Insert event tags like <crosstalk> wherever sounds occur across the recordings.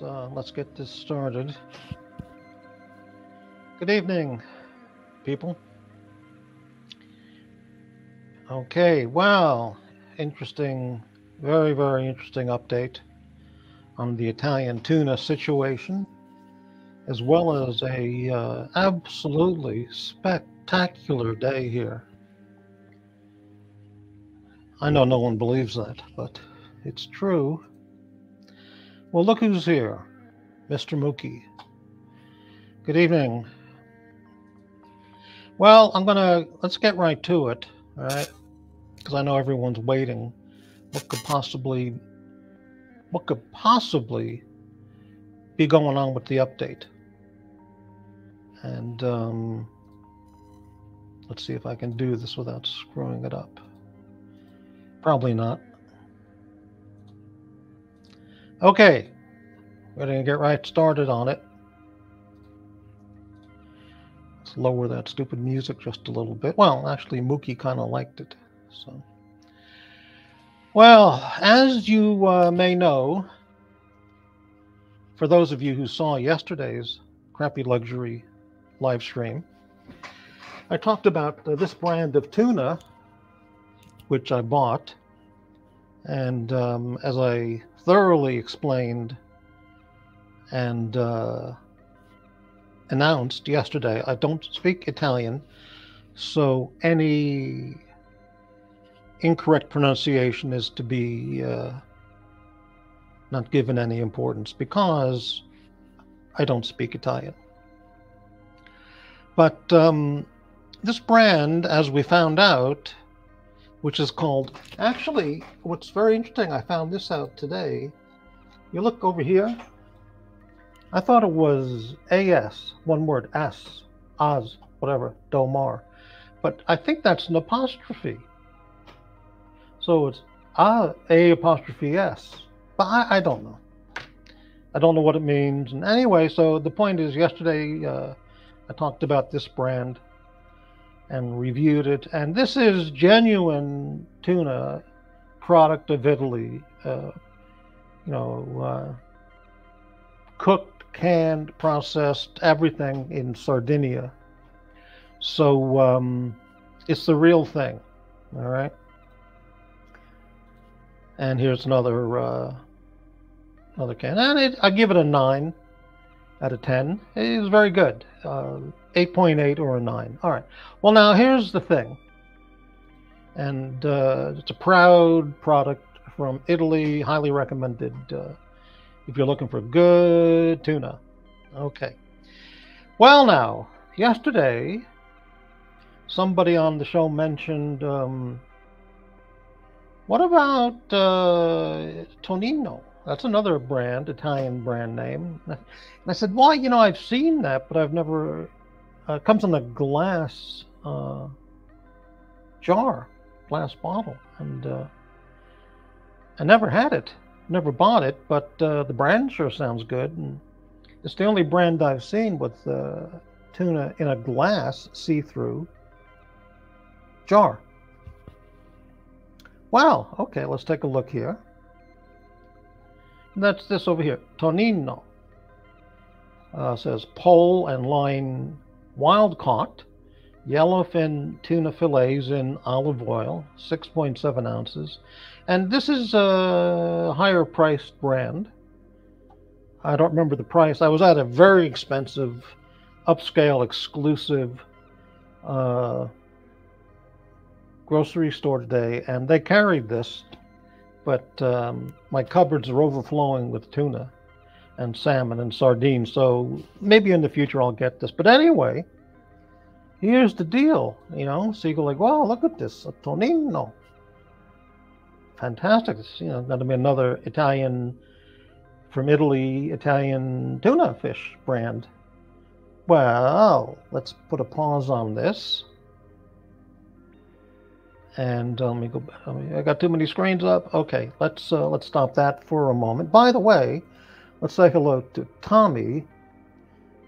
let's uh, let's get this started. Good evening, people. Okay, well, interesting, very very interesting update on the Italian tuna situation, as well as a uh, absolutely spectacular day here. I know no one believes that, but it's true. Well, look who's here, Mr. Mookie. Good evening. Well, I'm gonna let's get right to it, all right? Because I know everyone's waiting. What could possibly, what could possibly be going on with the update? And um, let's see if I can do this without screwing it up. Probably not. Okay, we're going to get right started on it. Let's lower that stupid music just a little bit. Well, actually, Mookie kind of liked it. So, well, as you uh, may know, for those of you who saw yesterday's Crappy Luxury live stream, I talked about uh, this brand of tuna, which I bought. And um, as I thoroughly explained and uh, announced yesterday. I don't speak Italian, so any incorrect pronunciation is to be uh, not given any importance because I don't speak Italian. But um, this brand, as we found out, which is called, actually, what's very interesting, I found this out today. You look over here, I thought it was AS, one word, S, Oz, whatever, Domar. But I think that's an apostrophe. So it's A, A apostrophe S. But I, I don't know. I don't know what it means. And anyway, so the point is yesterday uh, I talked about this brand and reviewed it. And this is genuine tuna, product of Italy. Uh, you know, uh, cooked, canned, processed, everything in Sardinia. So um, it's the real thing. All right. And here's another uh, another can, and it, I give it a nine out of ten. It is very good. Uh, 8.8 or a 9. All right. Well, now here's the thing. And uh, it's a proud product from Italy, highly recommended uh, if you're looking for good tuna. Okay. Well, now, yesterday, somebody on the show mentioned um, what about uh, Tonino? That's another brand, Italian brand name. And I said, well, you know, I've seen that, but I've never uh, comes in a glass uh, jar, glass bottle, and uh, I never had it, never bought it, but uh, the brand sure sounds good, and it's the only brand I've seen with uh, tuna in a glass see-through jar. Wow. Okay, let's take a look here. That's this over here, Tonino. Uh, says pole and line wild caught yellowfin tuna fillets in olive oil, 6.7 ounces. And this is a higher priced brand. I don't remember the price. I was at a very expensive, upscale, exclusive uh, grocery store today, and they carried this, but um, my cupboards are overflowing with tuna and salmon and sardines. So maybe in the future I'll get this. But anyway, here's the deal, you know. So you go like, wow, look at this, a Tonino. Fantastic. It's, you know, going to be another Italian, from Italy, Italian tuna fish brand. Well, let's put a pause on this. And uh, let me go. I got too many screens up. Okay, let's uh, let's stop that for a moment. By the way, Let's say hello to Tommy.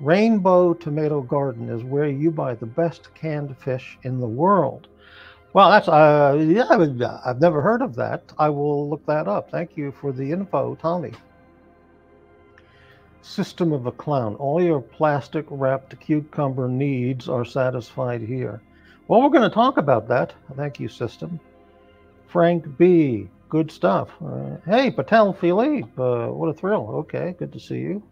Rainbow Tomato Garden is where you buy the best canned fish in the world. Well, that's uh, yeah, I've never heard of that. I will look that up. Thank you for the info, Tommy. System of a clown. All your plastic wrapped cucumber needs are satisfied here. Well, we're going to talk about that. Thank you, System. Frank B. Good stuff. Uh, hey, Patel Philippe. Uh, what a thrill. Okay, good to see you.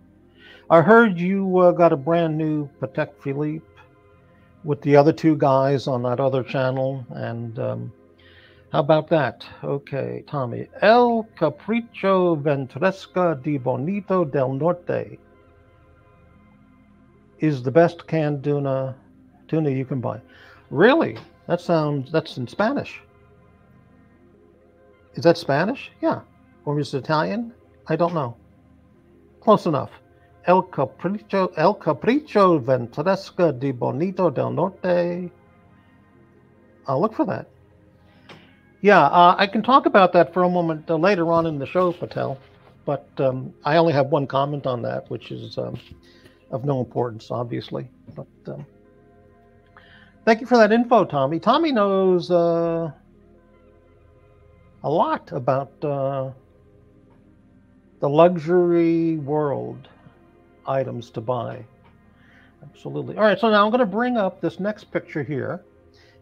I heard you uh, got a brand new Patek Philippe with the other two guys on that other channel. And um, how about that? Okay, Tommy. El Capricho Ventresca di Bonito del Norte is the best canned tuna tuna you can buy. Really? That sounds that's in Spanish. Is that Spanish? Yeah. Or is it Italian? I don't know. Close enough. El Capricho, El Capricho Ventresca di Bonito del Norte. I'll look for that. Yeah, uh, I can talk about that for a moment uh, later on in the show, Patel. But um, I only have one comment on that, which is um, of no importance, obviously. But um, thank you for that info, Tommy. Tommy knows uh, a lot about uh, the luxury world items to buy. Absolutely. All right, so now I'm going to bring up this next picture here,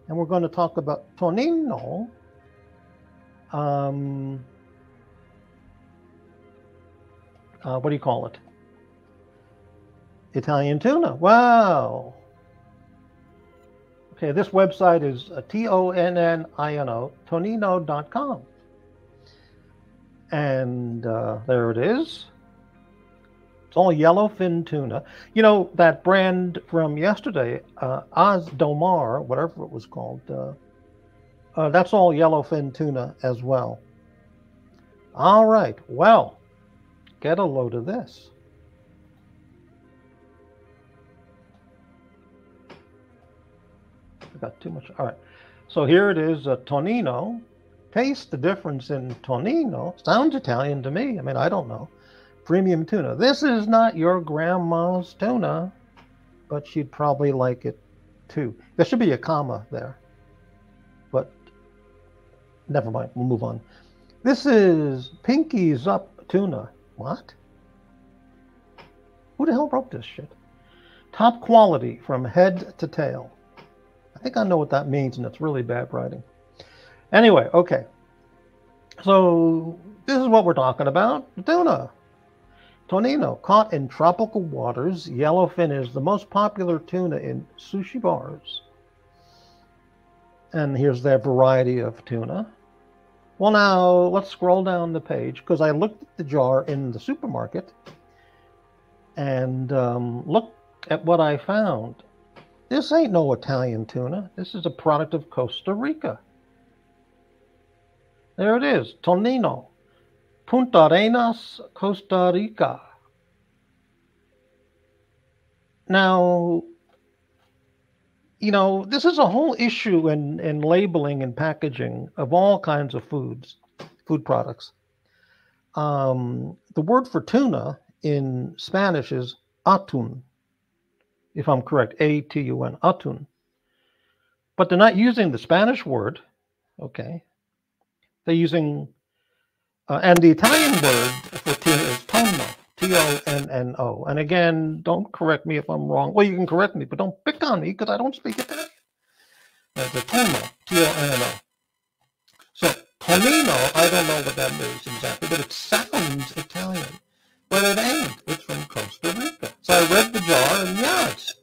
and we're going to talk about Tonino. Um, uh, what do you call it? Italian tuna. Wow. Okay, this website is uh, T O N N I N O, tonino.com. And uh, there it is. It's all yellowfin tuna. You know, that brand from yesterday, uh, Oz Domar, whatever it was called, uh, uh, that's all yellowfin tuna as well. All right, well, get a load of this. Got too much. All right, so here it is, uh, Tonino. Taste the difference in Tonino. Sounds Italian to me. I mean, I don't know premium tuna. This is not your grandma's tuna, but she'd probably like it too. There should be a comma there, but never mind. We'll move on. This is Pinky's Up tuna. What? Who the hell wrote this shit? Top quality from head to tail. I think I know what that means, and it's really bad writing. Anyway, okay. So this is what we're talking about tuna. Tonino, caught in tropical waters, yellowfin is the most popular tuna in sushi bars. And here's their variety of tuna. Well, now let's scroll down the page because I looked at the jar in the supermarket and um, look at what I found. This ain't no Italian tuna. This is a product of Costa Rica. There it is, Tonino. Punta Arenas, Costa Rica. Now, you know, this is a whole issue in, in labeling and packaging of all kinds of foods, food products. Um, the word for tuna in Spanish is atún, if I'm correct, A T U N, atún. But they're not using the Spanish word, okay? They're using uh, and the Italian word for tuna is tonno, T-O-N-N-O. And again, don't correct me if I'm wrong. Well, you can correct me, but don't pick on me because I don't speak Italian. It's a tonno, T-O-N-N-O. So tonino, I don't know what that means exactly, but it sounds Italian. But it ain't. It's from Costa Rica. So I read the jar, and it's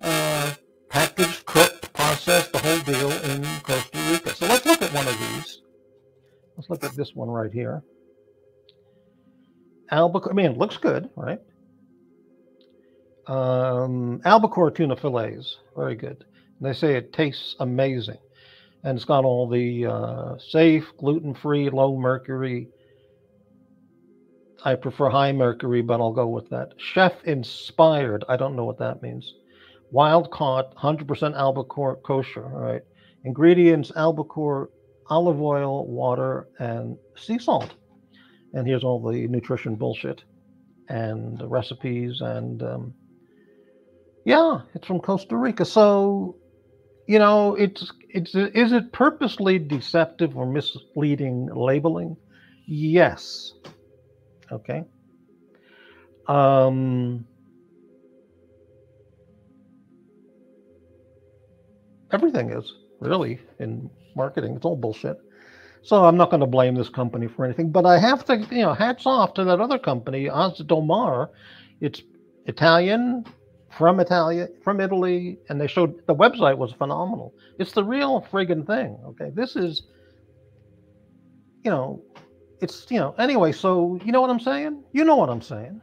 uh, packaged, cooked, processed, the whole deal in Costa Rica. So let's look at one of these. Let's look at this one right here. Albacore, I mean, it looks good, right? Um, albacore tuna fillets, very good. And they say it tastes amazing. And it's got all the uh, safe, gluten free, low mercury. I prefer high mercury, but I'll go with that. Chef inspired, I don't know what that means. Wild caught, 100% albacore kosher, all right? Ingredients albacore olive oil, water, and sea salt. And here's all the nutrition bullshit and the recipes. And um, yeah, it's from Costa Rica. So, you know, it's it's is it purposely deceptive or misleading labeling? Yes. Okay. Um, everything is really in marketing. It's all bullshit. So I'm not going to blame this company for anything, but I have to, you know, hats off to that other company, Domar. It's Italian, from Italia, from Italy, and they showed the website was phenomenal. It's the real friggin' thing. Okay, this is, you know, it's you know. Anyway, so you know what I'm saying? You know what I'm saying?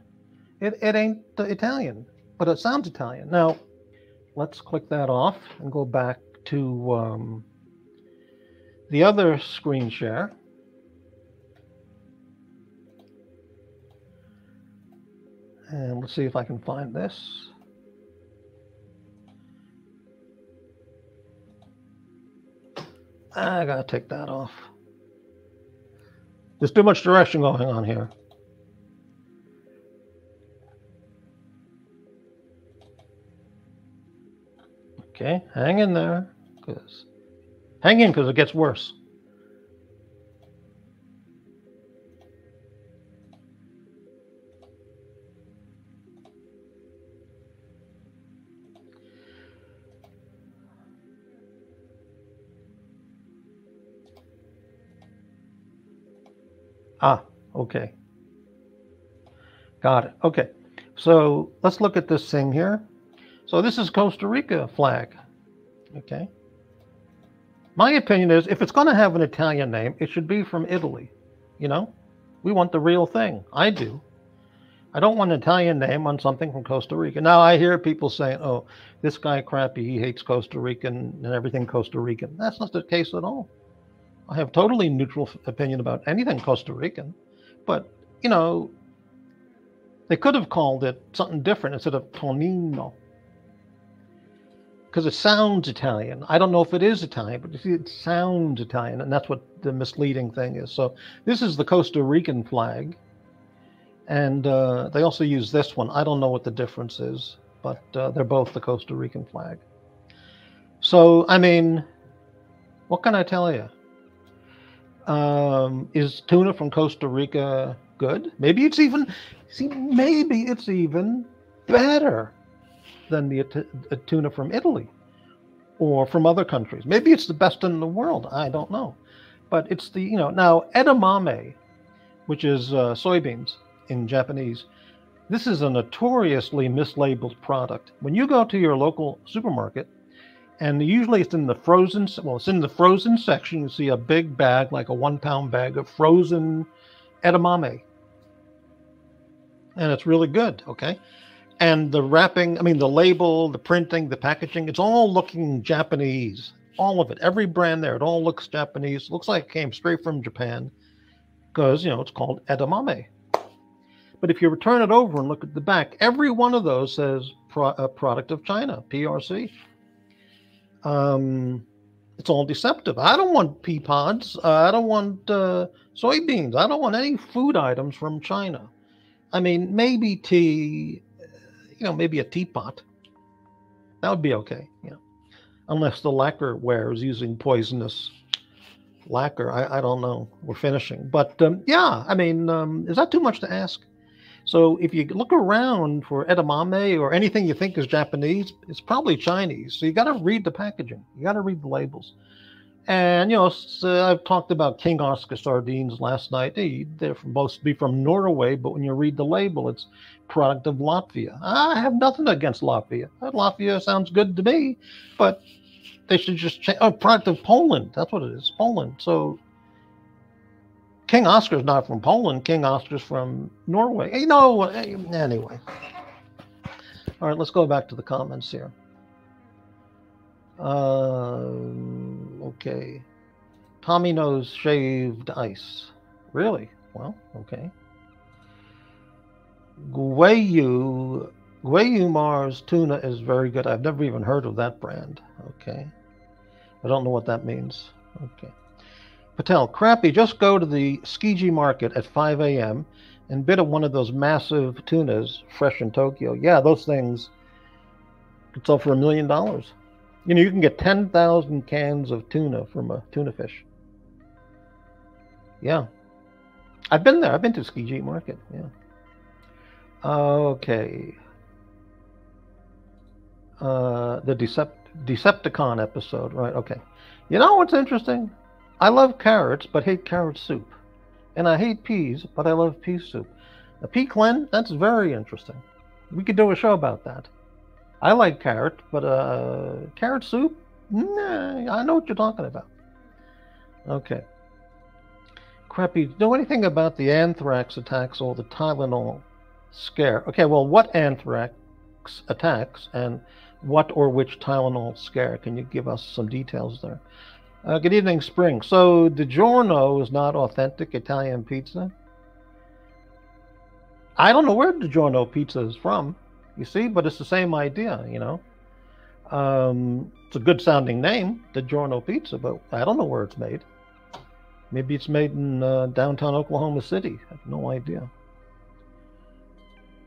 It it ain't Italian, but it sounds Italian. Now, let's click that off and go back to um, the other screen share. And let's see if I can find this. I gotta take that off. There's too much direction going on here. Okay, hang in there, cause hang in, cause it gets worse. Ah, okay. Got it. Okay. So let's look at this thing here. So this is Costa Rica flag. Okay. My opinion is if it's going to have an Italian name, it should be from Italy. You know, we want the real thing. I do. I don't want an Italian name on something from Costa Rica. Now I hear people saying, "Oh, this guy crappy. He hates Costa Rican and everything Costa Rican." That's not the case at all. I have totally neutral opinion about anything Costa Rican, but you know, they could have called it something different instead of Tonino, because it sounds Italian. I don't know if it is Italian, but it sounds Italian, and that's what the misleading thing is. So this is the Costa Rican flag, and uh, they also use this one. I don't know what the difference is, but uh, they're both the Costa Rican flag. So I mean, what can I tell you? Um, is tuna from Costa Rica good? Maybe it's even see, maybe it's even better than the uh, tuna from Italy or from other countries. Maybe it's the best in the world. I don't know, but it's the you know now edamame, which is uh, soybeans in Japanese. This is a notoriously mislabeled product. When you go to your local supermarket and usually it's in the frozen well it's in the frozen section. You see a big bag like a one pound bag of frozen edamame. And it's really good okay? And the wrapping i mean the label the printing the packaging it's all looking japanese. All of it. Every brand there it all looks japanese. Looks like it came straight from japan because you know it's called edamame. But if you return it over and look at the back every one of those says pro- a product of china prc um, it's all deceptive. I don't want pea pods. Uh, I don't want uh, soybeans. I don't want any food items from China. I mean, maybe tea, you know, maybe a teapot. That would be okay, Yeah. unless the lacquer ware is using poisonous lacquer. I, I don't know. We're finishing. But um, yeah, I mean, um, is that too much to ask? So if you look around for edamame or anything you think is Japanese, it's probably Chinese. So you got to read the packaging. You got to read the labels. And you know, so uh, I've talked about King Oscar sardines last night. They, they're supposed to be from Norway, but when you read the label, it's product of Latvia. I have nothing against Latvia. Uh, Latvia sounds good to me, but they should just change. Oh, product of Poland. That's what it is, Poland. So King Oscar's not from Poland. King Oscar's from Norway. You know, anyway. All right, let's go back to the comments here. Uh, okay. Tommy knows shaved ice. Really? Well, okay. Guayu, Guayu Mars tuna is very good. I've never even heard of that brand. Okay. I don't know what that means. Okay. Patel, crappy, just go to the Tsukiji market at 5 a.m. and bid on one of those massive tunas fresh in Tokyo. Yeah, those things could sell for a million dollars. You know, you can get 10,000 cans of tuna from a tuna fish. Yeah. I've been there. I've been to Tsukiji market. Yeah. Okay. Uh, the Decept Decepticon episode, right? Okay. You know what's interesting? I love carrots, but hate carrot soup. And I hate peas, but I love pea soup. A pea cleanse, that's very interesting. We could do a show about that. I like carrot, but uh, carrot soup? Nah, I know what you're talking about. Okay. Crappy, know anything about the anthrax attacks or the Tylenol scare? Okay, well, what anthrax attacks and what or which Tylenol scare? Can you give us some details there? Uh, good evening, Spring. So, DiGiorno is not authentic Italian pizza? I don't know where DiGiorno pizza is from, you see, but it's the same idea, you know. Um, it's a good sounding name, DiGiorno Pizza, but I don't know where it's made. Maybe it's made in uh, downtown Oklahoma City. I have no idea.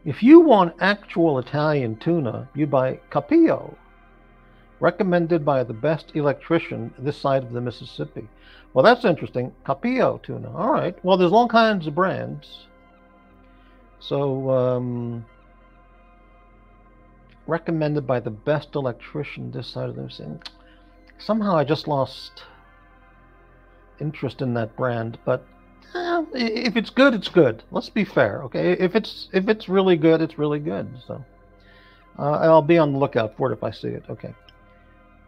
If you want actual Italian tuna, you buy Capio, recommended by the best electrician this side of the Mississippi. Well, that's interesting. Capio tuna. All right. Well, there's all kinds of brands. So, um, recommended by the best electrician this side of the Mississippi. Somehow I just lost interest in that brand, but if it's good, it's good. Let's be fair, okay? If it's if it's really good, it's really good. So uh, I'll be on the lookout for it if I see it. Okay.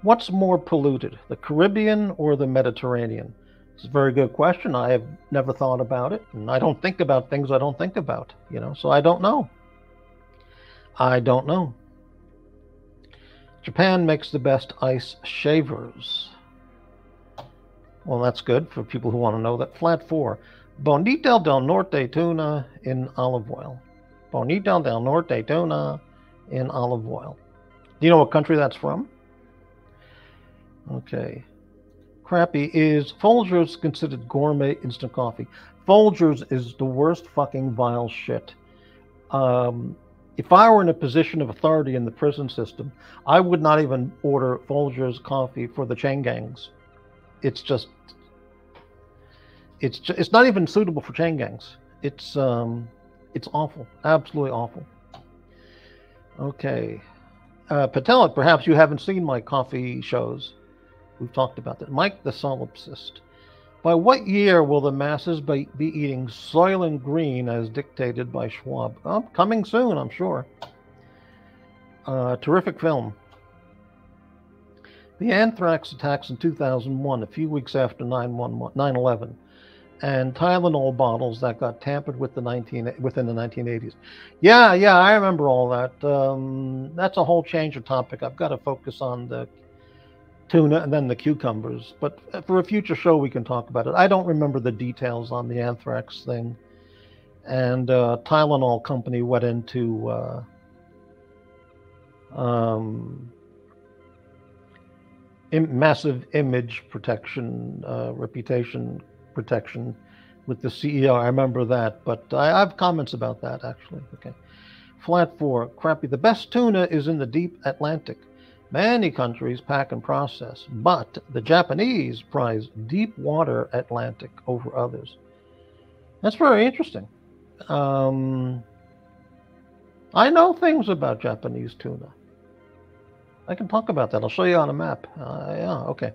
What's more polluted, the Caribbean or the Mediterranean? It's a very good question. I have never thought about it, and I don't think about things I don't think about. You know, so I don't know. I don't know. Japan makes the best ice shavers. Well, that's good for people who want to know that. Flat four. Bonito del Norte tuna in olive oil. Bonito del Norte tuna in olive oil. Do you know what country that's from? Okay. Crappy is Folgers considered gourmet instant coffee. Folgers is the worst fucking vile shit. Um, if I were in a position of authority in the prison system, I would not even order Folgers coffee for the chain gangs it's just it's just, it's not even suitable for chain gangs. It's um it's awful, absolutely awful. Okay, uh, Patelit, perhaps you haven't seen my coffee shows. We've talked about that. Mike the solipsist. By what year will the masses be, be eating and Green as dictated by Schwab? Oh, coming soon, I'm sure. Uh, terrific film. The anthrax attacks in 2001, a few weeks after 9 11, and Tylenol bottles that got tampered with the 19 within the 1980s. Yeah, yeah, I remember all that. Um, that's a whole change of topic. I've got to focus on the tuna and then the cucumbers. But for a future show, we can talk about it. I don't remember the details on the anthrax thing. And uh, Tylenol company went into uh, um, massive image protection, uh, reputation protection with the CEO. I remember that, but I, I have comments about that actually. Okay. Flat four, crappy. The best tuna is in the deep Atlantic. Many countries pack and process, but the Japanese prize deep water Atlantic over others. That's very interesting. Um, I know things about Japanese tuna. I can talk about that. I'll show you on a map. Uh, yeah, okay.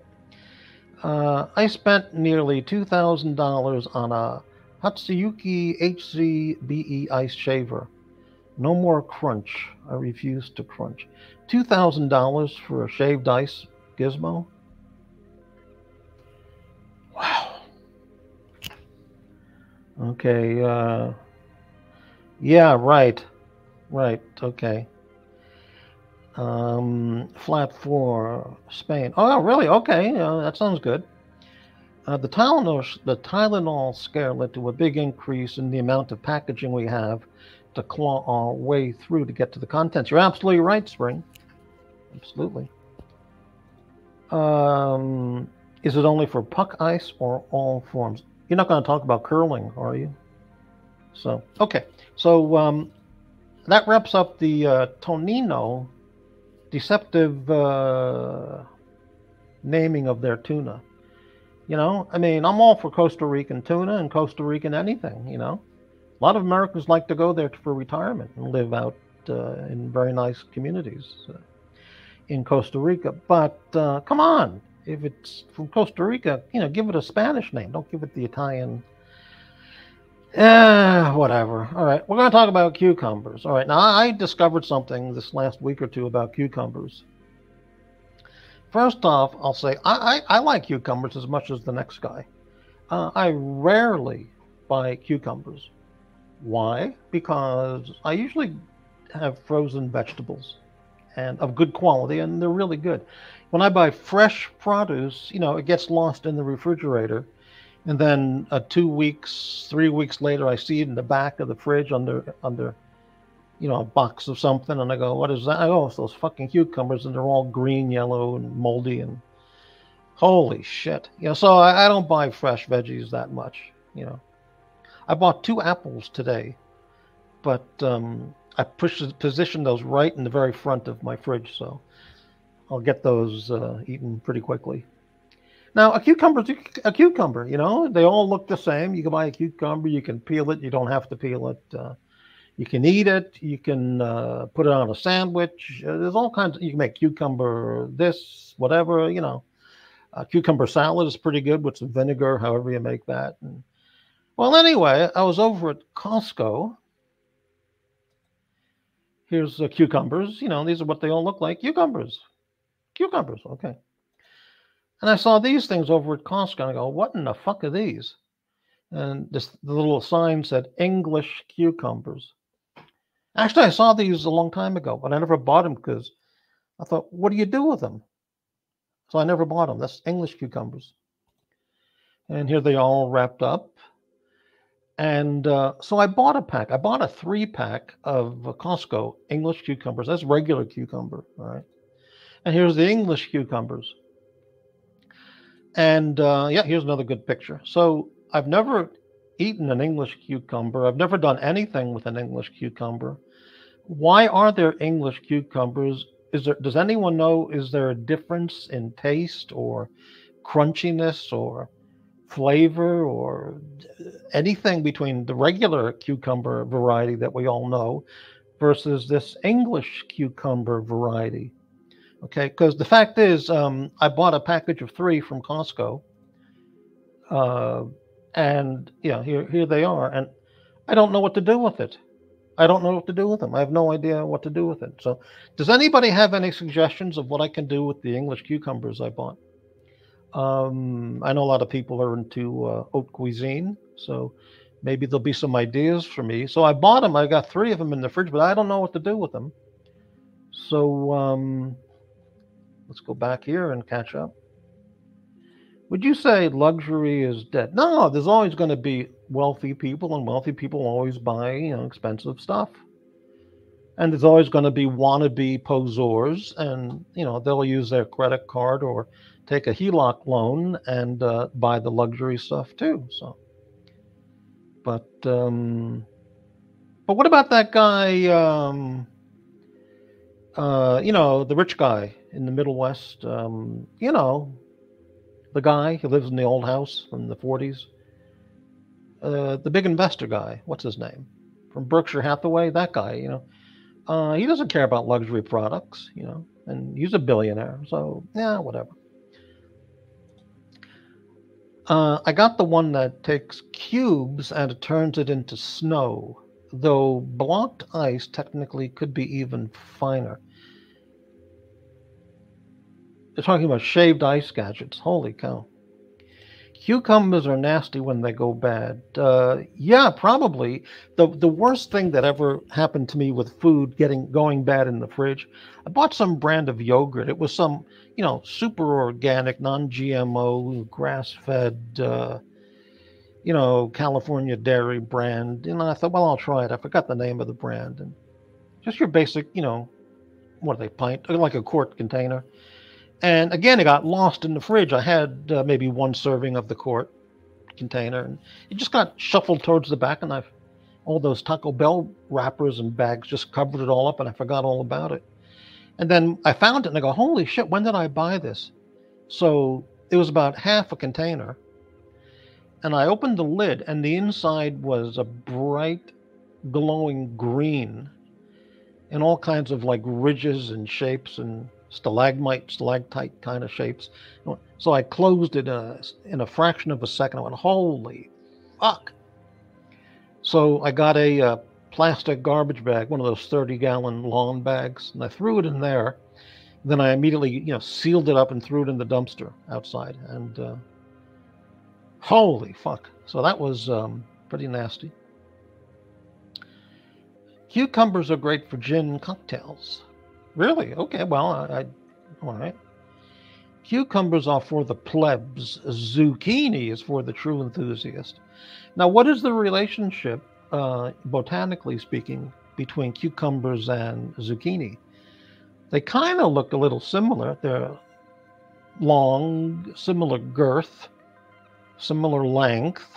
Uh, I spent nearly $2,000 on a Hatsuyuki HZBE ice shaver. No more crunch. I refuse to crunch. $2,000 for a shaved ice gizmo? Wow. Okay, uh, yeah, right. Right, okay. Um, flat four, Spain. Oh, really? Okay, that sounds good. Uh, the Tylenol, the Tylenol scare led to a big increase in the amount of packaging we have to claw our way through to get to the contents. You're absolutely right, Spring. Absolutely. Um, is it only for puck ice or all forms? You're not going to talk about curling, are you? So, okay. So um, that wraps up the uh, Tonino deceptive uh, naming of their tuna. You know, I mean, I'm all for Costa Rican tuna and Costa Rican anything, you know. A lot of Americans like to go there for retirement and live out uh, in very nice communities uh, in Costa Rica. But uh, come on, if it's from Costa Rica, you know, give it a Spanish name. Don't give it the Italian. Eh, whatever. All right, we're going to talk about cucumbers. All right, now I discovered something this last week or two about cucumbers. First off, I'll say I, I, I like cucumbers as much as the next guy. Uh, I rarely buy cucumbers. Why? Because I usually have frozen vegetables and of good quality, and they're really good. When I buy fresh produce, you know, it gets lost in the refrigerator, and then uh, two weeks, three weeks later, I see it in the back of the fridge under under, you know, a box of something, and I go, "What is that?" I go, "It's those fucking cucumbers," and they're all green, yellow, and moldy, and holy shit, you know. So I, I don't buy fresh veggies that much, you know. I bought two apples today, but um, I pushed positioned those right in the very front of my fridge, so I'll get those uh, eaten pretty quickly. Now, a cucumber a cucumber. You know, they all look the same. You can buy a cucumber. You can peel it. You don't have to peel it. Uh, you can eat it. You can uh, put it on a sandwich. Uh, there's all kinds. Of, you can make cucumber this, whatever. You know, cucumber salad is pretty good with some vinegar. However you make that. And, well, anyway, I was over at Costco Here's uh, cucumbers. You know, these are what they all look like. Cucumbers. Cucumbers. Okay. And I saw these things over at Costco. And I go, what in the fuck are these? And this the little sign said English cucumbers. Actually, I saw these a long time ago, but I never bought them because I thought, what do you do with them? So I never bought them. That's English cucumbers. And here they are all wrapped up. And uh, so I bought a pack. I bought a three pack of uh, Costco English cucumbers. That's regular cucumber, right? And here's the English cucumbers. And uh, yeah, here's another good picture. So I've never eaten an English cucumber. I've never done anything with an English cucumber. Why are there English cucumbers? Is there? Does anyone know? Is there a difference in taste or crunchiness or flavor or anything between the regular cucumber variety that we all know versus this English cucumber variety. Okay, because the fact is, um, I bought a package of three from Costco, uh, and yeah, here here they are, and I don't know what to do with it. I don't know what to do with them. I have no idea what to do with it. So, does anybody have any suggestions of what I can do with the English cucumbers I bought? Um, I know a lot of people are into uh, haute cuisine, so maybe there'll be some ideas for me. So I bought them. I got three of them in the fridge, but I don't know what to do with them. So um, let's go back here and catch up. Would you say luxury is dead? No, there's always going to be wealthy people, and wealthy people always buy you know expensive stuff. And there's always going to be wannabe poseurs, and you know they'll use their credit card or take a HELOC loan and uh, buy the luxury stuff too. So, but um, but what about that guy? Um, uh, you know, the rich guy in the Middle West. Um, you know, the guy who lives in the old house from the 40s. Uh, the big investor guy. What's his name? From Berkshire Hathaway. That guy. You know, uh, he doesn't care about luxury products. You know, and he's a billionaire. So yeah, whatever. Uh, I got the one that takes cubes and turns it into snow, though blocked ice technically could be even finer. They're talking about shaved ice gadgets. Holy cow. Cucumbers are nasty when they go bad. Uh, yeah, probably. The the worst thing that ever happened to me with food getting going bad in the fridge. I bought some brand of yogurt. It was some, you know, super organic, non-GMO, grass-fed, uh, you know, California dairy brand. And I thought, well, I'll try it. I forgot the name of the brand. And just your basic, you know, what are they pint, like a quart container. And again, it got lost in the fridge. I had uh, maybe one serving of the quart container, and it just got shuffled towards the back, and I've all those Taco Bell wrappers and bags just covered it all up, and I forgot all about it. And then I found it, and I go, "Holy shit! When did I buy this?" So it was about half a container, and I opened the lid, and the inside was a bright, glowing green, in all kinds of like ridges and shapes and stalagmite, stalactite kind of shapes. So I closed it uh, in a fraction of a second. I went, "Holy fuck!" So I got a uh, plastic garbage bag, one of those 30 gallon lawn bags, and I threw it in there. Then I immediately, you know, sealed it up and threw it in the dumpster outside. And uh, holy fuck. So that was um, pretty nasty. Cucumbers are great for gin cocktails. Really? Okay, well, I, I all right. Cucumbers are for the plebs. Zucchini is for the true enthusiast. Now, what is the relationship, uh, botanically speaking, between cucumbers and zucchini? They kind of look a little similar. They're long, similar girth, similar length.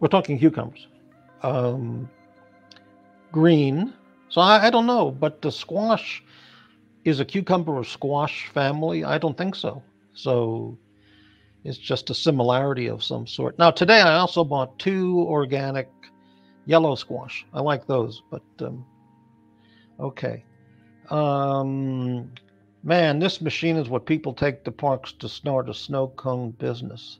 We're talking cucumbers. Um, green. So I, I don't know, but the squash is a cucumber or squash family? I don't think so. So it's just a similarity of some sort. Now, today I also bought two organic yellow squash. I like those, but um, okay. Um, man, this machine is what people take to parks to snort a snow cone business.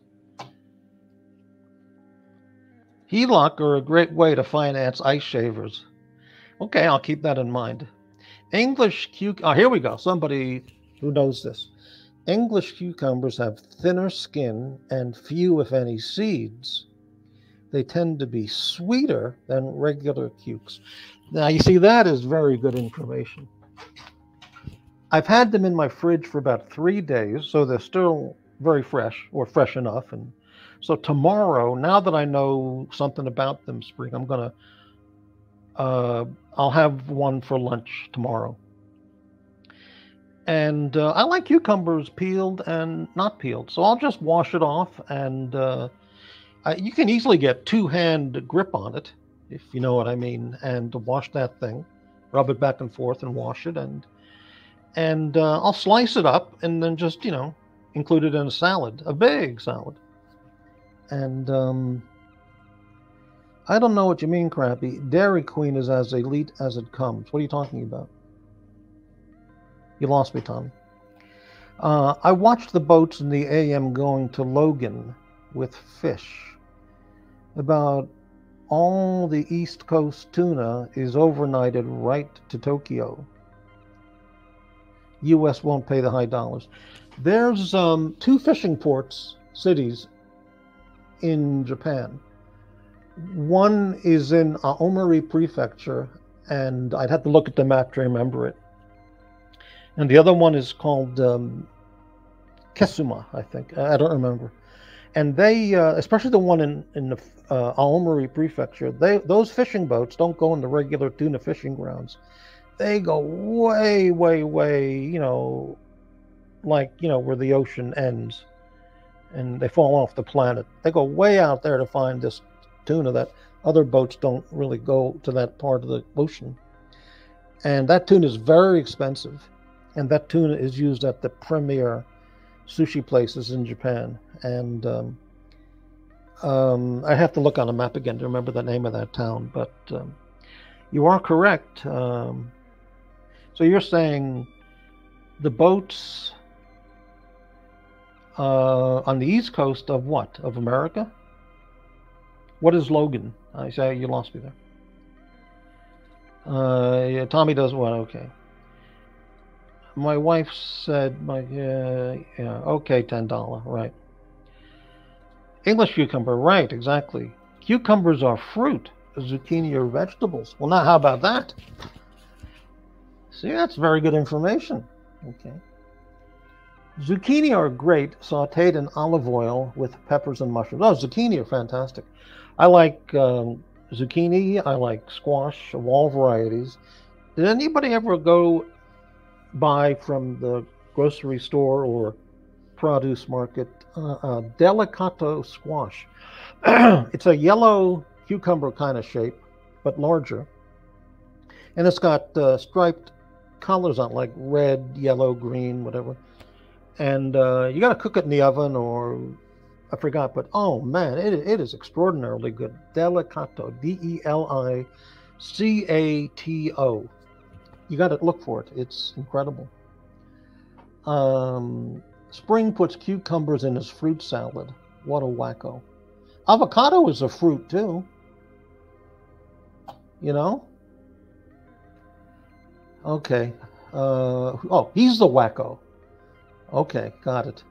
HELOC are a great way to finance ice shavers. Okay, I'll keep that in mind. English cucumbers. Oh, here we go. Somebody who knows this. English cucumbers have thinner skin and few, if any, seeds. They tend to be sweeter than regular cukes. Now, you see, that is very good information. I've had them in my fridge for about three days, so they're still very fresh or fresh enough. And so tomorrow, now that I know something about them, Spring, I'm going to uh, I'll have one for lunch tomorrow. And uh, I like cucumbers peeled and not peeled, so I'll just wash it off, and uh, I, you can easily get two-hand grip on it, if you know what I mean, and wash that thing, rub it back and forth, and wash it, and and uh, I'll slice it up, and then just you know include it in a salad, a big salad, and um, I don't know what you mean, Crappy. Dairy Queen is as elite as it comes. What are you talking about? You lost me, Tom. Uh, I watched the boats in the AM going to Logan with fish. About all the East Coast tuna is overnighted right to Tokyo. U.S. won't pay the high dollars. There's um, two fishing ports, cities in Japan one is in Aomori Prefecture, and I'd have to look at the map to remember it. And the other one is called um, Kesuma, I think. I don't remember. And they, uh, especially the one in in the uh, Aomori Prefecture, they those fishing boats don't go in the regular tuna fishing grounds. They go way, way, way, you know, like you know where the ocean ends, and they fall off the planet. They go way out there to find this tuna that other boats don't really go to that part of the ocean. And that tuna is very expensive. And that tuna is used at the premier sushi places in Japan. And um, um, I have to look on a map again to remember the name of that town. But um, you are correct. Um, so you're saying the boats uh, on the east coast of what? Of America? What is Logan? I say you lost me there. Uh, yeah, Tommy does what? Okay. My wife said, "My uh, yeah, okay, ten dollar, right." English cucumber, right? Exactly. Cucumbers are fruit. Zucchini are vegetables. Well, now how about that? See, that's very good information. Okay. Zucchini are great sauteed in olive oil with peppers and mushrooms. Oh, zucchini are fantastic. I like um, zucchini. I like squash of all varieties. Did anybody ever go buy from the grocery store or produce market uh, uh, delicato squash? <clears throat> it's a yellow cucumber kind of shape, but larger. And it's got uh, striped colors on, like red, yellow, green, whatever. And uh, you got to cook it in the oven or I forgot, but oh man, it, it is extraordinarily good. Delicato, D E L I C A T O. You got to look for it. It's incredible. Um, Spring puts cucumbers in his fruit salad. What a wacko. Avocado is a fruit too. You know? Okay. Uh, oh, he's the wacko. Okay, got it.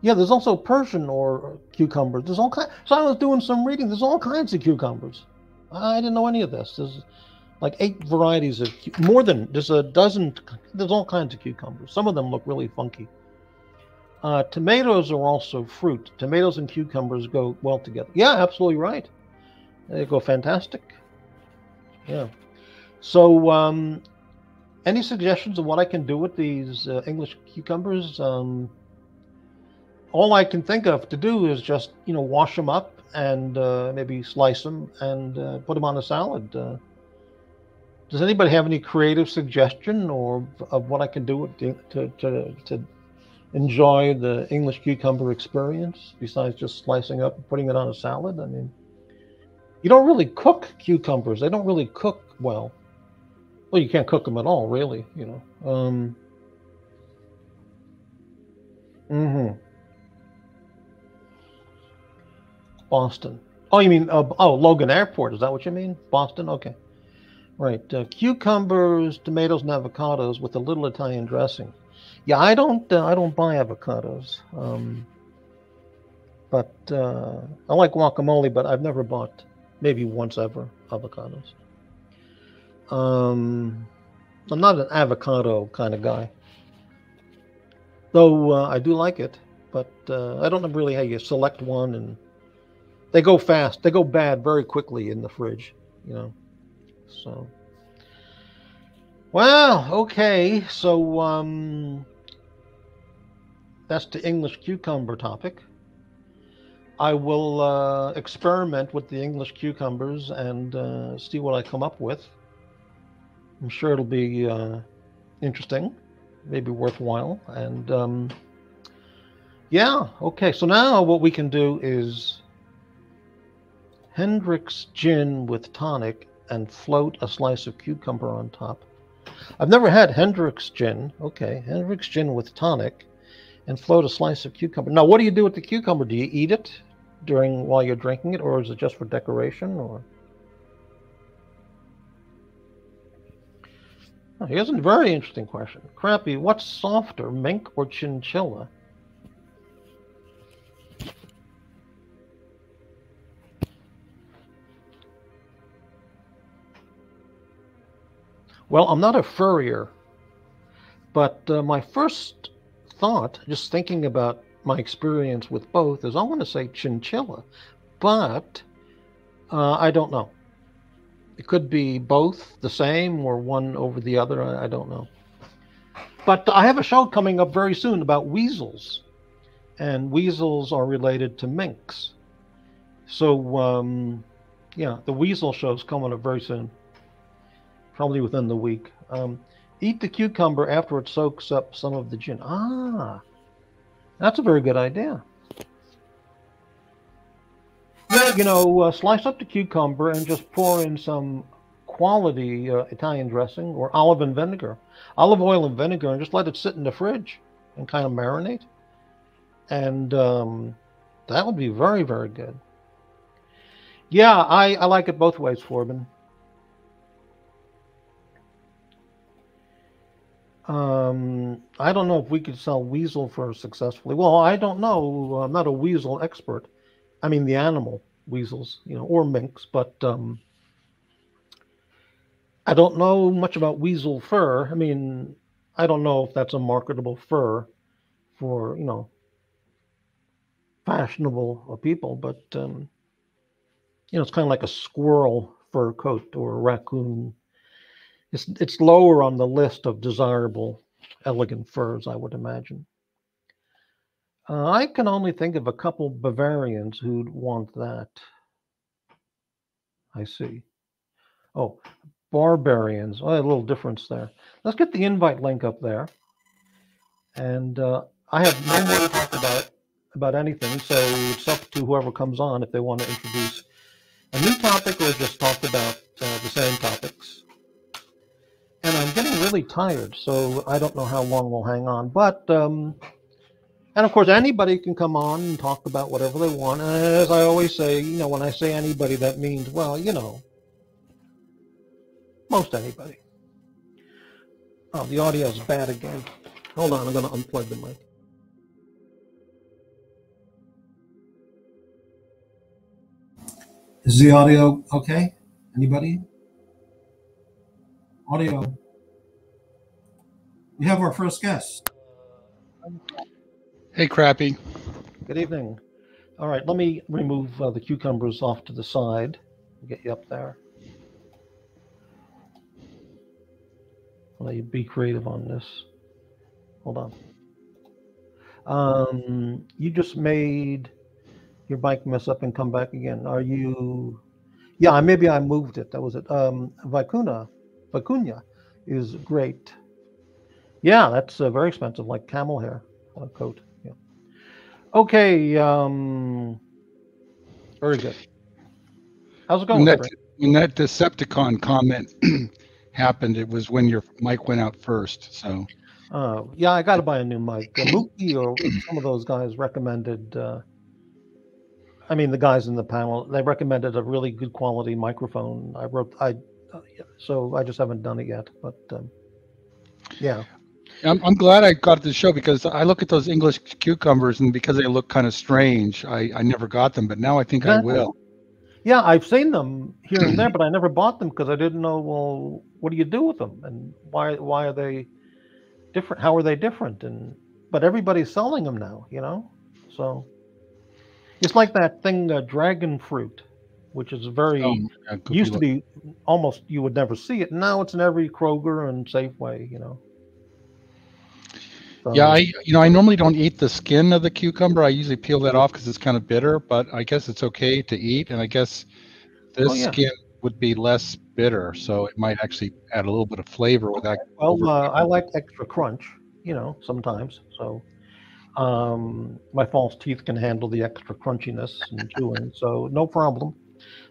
Yeah, there's also Persian or cucumbers. There's all kinds. So I was doing some reading. There's all kinds of cucumbers. I didn't know any of this. There's like eight varieties of more than there's a dozen. There's all kinds of cucumbers. Some of them look really funky. Uh, tomatoes are also fruit. Tomatoes and cucumbers go well together. Yeah, absolutely right. They go fantastic. Yeah. So, um, any suggestions of what I can do with these uh, English cucumbers? Um, all I can think of to do is just you know wash them up and uh, maybe slice them and uh, put them on a salad. Does anybody have any creative suggestion or of what I can do to to to, to enjoy the English cucumber experience besides just slicing up and putting it on a salad? I mean, you don't really cook cucumbers; they don't really cook well. Well, you can't cook them at all, really. You know. Um, mm-hmm. Boston. Oh, you mean uh, oh Logan Airport? Is that what you mean? Boston? Okay. Right. Uh, cucumbers, tomatoes, and avocados with a little Italian dressing. Yeah, I don't. Uh, I don't buy avocados. Um, but uh, I like guacamole, but I've never bought, maybe once ever, avocados. Um, I'm not an avocado kind of guy, though uh, I do like it. But uh, I don't know really how you select one and they go fast. They go bad very quickly in the fridge, you know. So, well, okay. So, um, that's the English cucumber topic. I will uh, experiment with the English cucumbers and uh, see what I come up with. I'm sure it'll be uh, interesting, maybe worthwhile. And um, yeah, okay. So now what we can do is Hendrick's gin with tonic and float a slice of cucumber on top. I've never had Hendrick's gin. Okay, Hendrick's gin with tonic and float a slice of cucumber. Now, what do you do with the cucumber? Do you eat it during while you're drinking it, or is it just for decoration? Or here's a very interesting question. Crappy, what's softer, mink or chinchilla? Well, I'm not a furrier, but uh, my first thought, just thinking about my experience with both, is I want to say chinchilla, but uh, I don't know. It could be both the same or one over the other. I, I don't know. But I have a show coming up very soon about weasels, and weasels are related to minks. So, um, yeah, the weasel show is coming up very soon probably within the week. Um, eat the cucumber after it soaks up some of the gin. Ah, that's a very good idea. You know, uh, slice up the cucumber and just pour in some quality uh, Italian dressing or olive and vinegar, olive oil and vinegar, and just let it sit in the fridge and kind of marinate. And um, that would be very, very good. Yeah, I, I like it both ways, Forbin. Um, I don't know if we could sell weasel fur successfully. Well, I don't know. I'm not a weasel expert. I mean, the animal weasels, you know, or minks, but um, I don't know much about weasel fur. I mean, I don't know if that's a marketable fur for, you know, fashionable people, but, um, you know, it's kind of like a squirrel fur coat or a raccoon it's it's lower on the list of desirable elegant furs, I would imagine. Uh, I can only think of a couple Bavarians who'd want that. I see. Oh, barbarians. Oh, a little difference there. Let's get the invite link up there. And uh, I have no more to talk about about anything, so it's up to whoever comes on if they want to introduce a new topic or just talk about uh, the same topics. Really tired, so I don't know how long we'll hang on. But, um, and of course, anybody can come on and talk about whatever they want. And as I always say, you know, when I say anybody, that means, well, you know, most anybody. Oh, the audio's bad again. Hold on, I'm going to unplug the mic. Is the audio okay? Anybody? Audio. We have our first guest. Hey, Crappy. Good evening. All right, let me remove uh, the cucumbers off to the side. Get you up there. I'll let you be creative on this. Hold on. Um, you just made your bike mess up and come back again. Are you? Yeah, maybe I moved it. That was it. Um, Vicuna, Vicuña is great. Yeah, that's uh, very expensive, like camel hair uh, coat. Yeah. Okay. Um, very good. How's it going? When that, when that Decepticon comment <clears throat> happened, it was when your mic went out first. So. Uh, yeah, I got to buy a new mic. Mookie or some of those guys recommended. Uh, I mean, the guys in the panel they recommended a really good quality microphone. I wrote, I, uh, so I just haven't done it yet. But um, yeah. I'm, I'm glad I got the show because I look at those English cucumbers and because they look kind of strange, I, I never got them, but now I think I will. Yeah, I've seen them here and there, <clears throat> but I never bought them because I didn't know. Well, what do you do with them, and why why are they different? How are they different? And but everybody's selling them now, you know. So it's like that thing, uh, dragon fruit, which is very Oh, yeah, used to be be almost you would never see it. Now it's in every Kroger and Safeway, you know. So, Yeah, I you know I normally don't eat the skin of the cucumber. I usually peel that off because it's kind of bitter, but I guess it's okay to eat, and I guess this Oh, yeah. skin would be less bitter, so it might actually add a little bit of flavor without. well, uh, I like extra crunch, you know, sometimes. So um, my false teeth can handle the extra crunchiness and chewing, so no problem.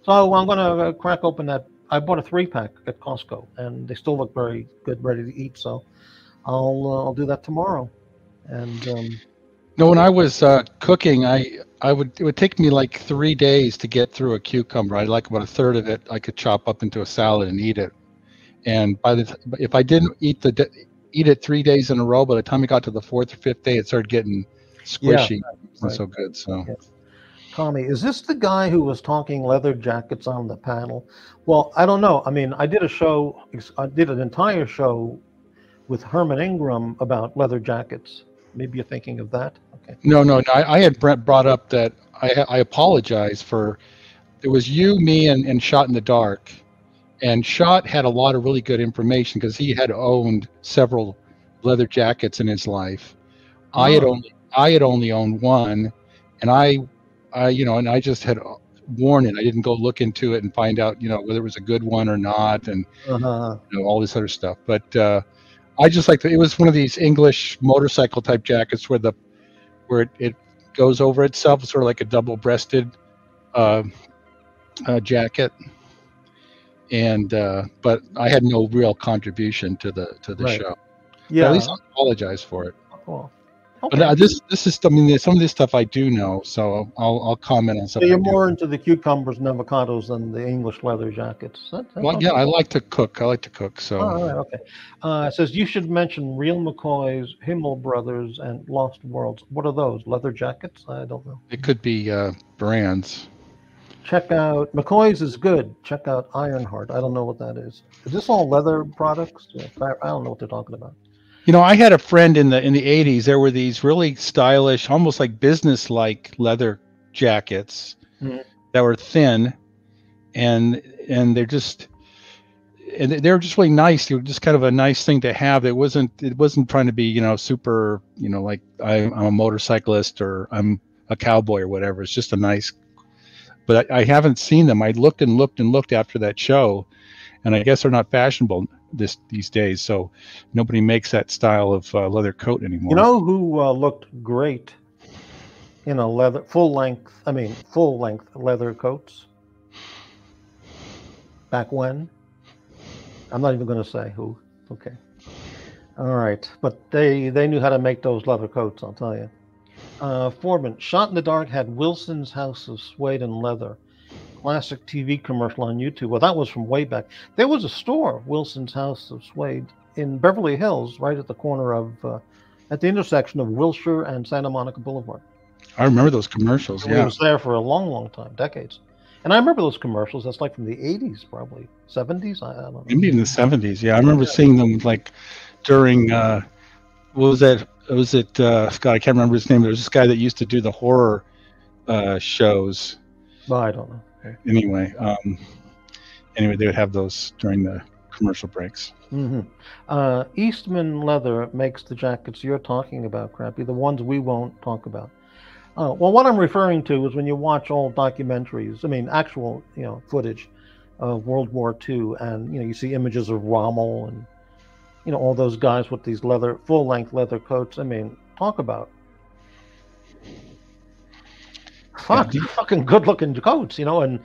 So I'm gonna uh, crack open that. I bought a three pack at Costco, and they still look very good, ready to eat. So I'll uh, I'll do that tomorrow. And um, No, when I was uh, cooking, I I would it would take me like three days to get through a cucumber. I like about a third of it. I could chop up into a salad and eat it. And by the th- if I didn't eat the eat it three days in a row, by the time I got to the fourth or fifth day, it started getting squishy. It wasn't right. so good. So Yeah. Tommy, is this the guy who was talking leather jackets on the panel? Well, I don't know. I mean, I did a show, I did an entire show with Herman Ingram about leather jackets. Maybe you're thinking of that. Okay. no, no, no. I, I had Brent brought up that I I apologize for. It was you, me, and, and Shot in the Dark, and Shot had a lot of really good information because he had owned several leather jackets in his life. I had Oh. only I had only owned one, and I, I you know, and I just had worn it. I didn't go look into it and find out you know whether it was a good one or not, and Uh-huh. you know all this other stuff. But uh, I just like the, it was one of these English motorcycle type jackets where the where it, it goes over itself, sort of like a double breasted uh, uh, jacket. And uh, but I had no real contribution to the to the Right. show. But Yeah. at least I apologize for it. Cool. But uh, this this is I mean some of this stuff I do know, so I'll I'll comment on some. So you're more into the cucumbers and avocados than the English leather jackets. That, Well, yeah, I like to cook. I like to cook. So Oh, all right, okay. Uh, it says you should mention Real McCoys, Himmel Brothers, and Lost Worlds. What are those? Leather jackets? I don't know. it could be uh, brands. Check out McCoy's is good. Check out Ironheart. I don't know what that is. Is this all leather products? I don't know what they're talking about. You know, I had a friend in the in the '80s. There were these really stylish, almost like business-like leather jackets Mhm. that were thin, and and they're just and they were just really nice. They were just kind of a nice thing to have. It wasn't it wasn't trying to be you know super you know like I, I'm a motorcyclist or I'm a cowboy or whatever. It's just a nice. But I, I haven't seen them. I looked and looked and looked after that show, and I guess they're not fashionable this these days. So nobody makes that style of uh, leather coat anymore. You know who uh, looked great in a leather full length. I mean, full length leather coats. Back when? I'm not even going to say who. Okay. All right, but they they knew how to make those leather coats. I'll tell you. Uh, Foreman, Shot in the Dark had Wilson's House of Suede and Leather, classic TV commercial on YouTube. Well, that was from way back. There was a store, Wilson's House of Suede, in Beverly Hills, right at the corner of, uh, at the intersection of Wilshire and Santa Monica Boulevard. I remember those commercials. It was there for a long, long time, decades. And I remember those commercials. That's like from the 80s, probably 70s. I, I don't know. Maybe in the seventies. Yeah, I remember seeing them like during uh what was that was it uh God, I can't remember his name. There was this guy that used to do the horror uh shows. Well, I don't know. Anyway, um anyway, they would have those during the commercial breaks. hmm Uh, Eastman Leather makes the jackets you're talking about, Crappy, the ones we won't talk about. Uh, well, what I'm referring to is when you watch old documentaries, I mean, actual, you know, footage of World War II, and, you know, you see images of Rommel and, you know, all those guys with these leather, full length leather coats. I mean, talk about. Fuck, you- fucking good looking coats, you know, and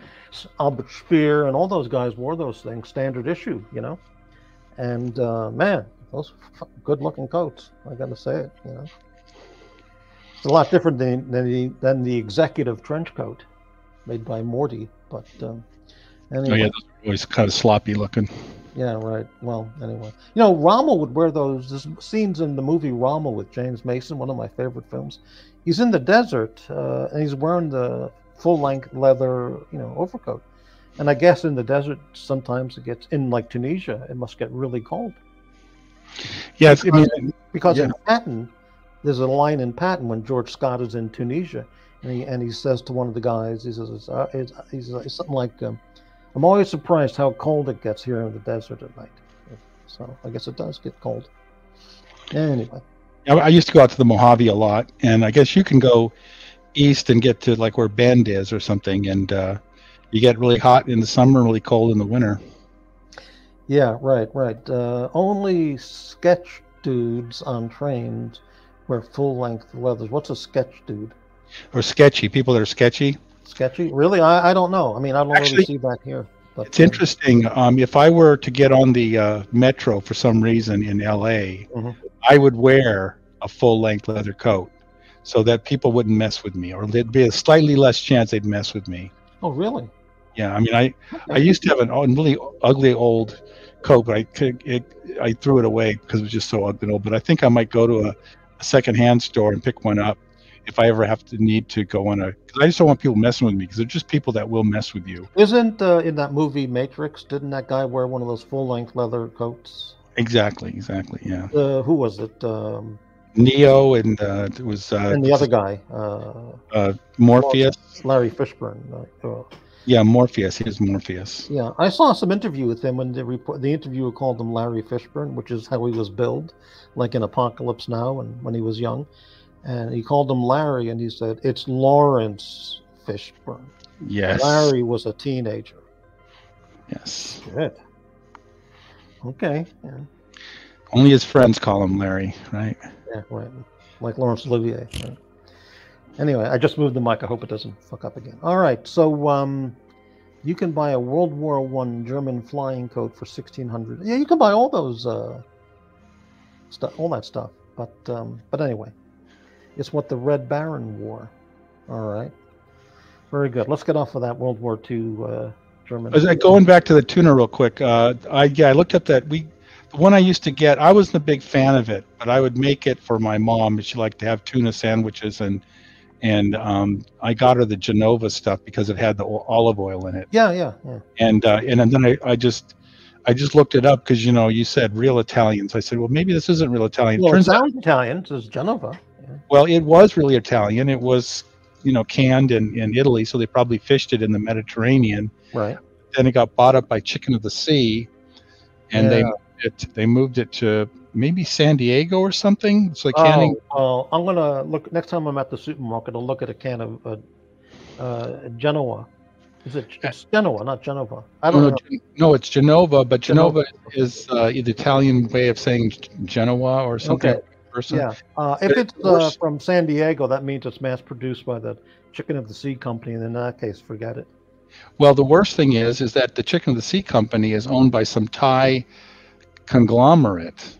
Albert Speer and all those guys wore those things, standard issue, you know. And uh, man, those good looking coats. I gotta say it, you know. It's a lot different than than the, than the executive trench coat made by Morty, but um, Oh anyway. yeah, those always kind of sloppy looking. Yeah, right. Well, anyway, you know, Rommel would wear those. There's scenes in the movie Rommel with James Mason, one of my favorite films. He's in the desert uh, and he's wearing the full-length leather, you know, overcoat. And I guess in the desert, sometimes it gets in like Tunisia, it must get really cold Yes, I mean, because in Patton, there's a line in Patton when George Scott is in Tunisia, and he and he says to one of the guys, he says, it's, uh, it's, he's it's something like, um, "I'm always surprised how cold it gets here in the desert at night." So I guess it does get cold. Anyway, I, used to go out to the Mojave a lot, and I guess you can go east and get to like where Bend is or something, and uh, you get really hot in the summer, really cold in the winter. yeah, right, right. Uh, only sketch dudes on trains wear full-length leathers. What's a sketch dude? Or sketchy people that are sketchy. Sketchy? Really? I, I don't know. I mean, I don't Actually, really see that here. But It's uh, interesting. Um, if I were to get on the uh, metro for some reason in LA, Mhm. I would wear a full length leather coat so that people wouldn't mess with me, or there'd be a slightly less chance they'd mess with me. Oh, really? Yeah, I mean, I I used to have an old- really ugly old coat, but I could it, I threw it away because it was just so ugly and old. But I think I might go to a, a secondhand store and pick one up if I ever have to need to go on a. Because I just don't want people messing with me because they're just people that will mess with you. Isn't uh, in that movie Matrix? Didn't that guy wear one of those full-length leather coats? Exactly, exactly. Yeah. Uh, who was it? Um, Neo and uh, it was uh, and the other guy, uh, uh, Morpheus. Larry Fishburne. Uh, uh, Yeah, Morpheus. He was Morpheus. yeah, I saw some interview with him when the report. The interviewer called him Larry Fishburne, which is how he was billed, like in Apocalypse Now, and when he was young, and he called him Larry, and he said it's Laurence Fishburne. Yes. Larry was a teenager. Yes. Good. Okay. Yeah. Only his friends call him Larry, right? Yeah, right. Like Laurence Olivier. Right. Anyway, I just moved the mic. I hope it doesn't fuck up again. All right, so um, you can buy a World War One German flying coat for sixteen hundred. Yeah, you can buy all those uh, stuff, all that stuff. But um, but anyway, it's what the Red Baron wore. All right, very good. Let's get off of that World War II uh, German. Was going back to the tuna real quick? Uh, I yeah, I looked up that we, the one I used to get. I wasn't a big fan of it, but I would make it for my mom. She liked to have tuna sandwiches, and and um, I got her the Genova stuff because it had the olive oil in it. Yeah, yeah, yeah. And uh, and then I, I just I just looked it up because you know you said real Italians. I said, well, maybe this isn't real Italian. Well, it Turns out, Italian. It says Genova. Yeah. well, it was really Italian. It was you know canned in, in Italy, so they probably fished it in the Mediterranean. Right. then it got bought up by Chicken of the Sea, and they moved it, they moved it to maybe San Diego or something. So canning. Oh, I'm gonna look next time I'm at the supermarket. I'll look at a can of uh, uh, Genoa. Is it? It's Genoa, not Genova. I don't no, know. Gen- no, it's Genova, but Genova. Genova is uh, the Italian way of saying Genoa or something. Okay. Versa. Yeah. Uh, if it's uh, from San Diego, that means it's mass produced by the Chicken of the Sea Company, and in that case, forget it. Well, the worst thing is, is that the Chicken of the Sea company is owned by some Thai conglomerate,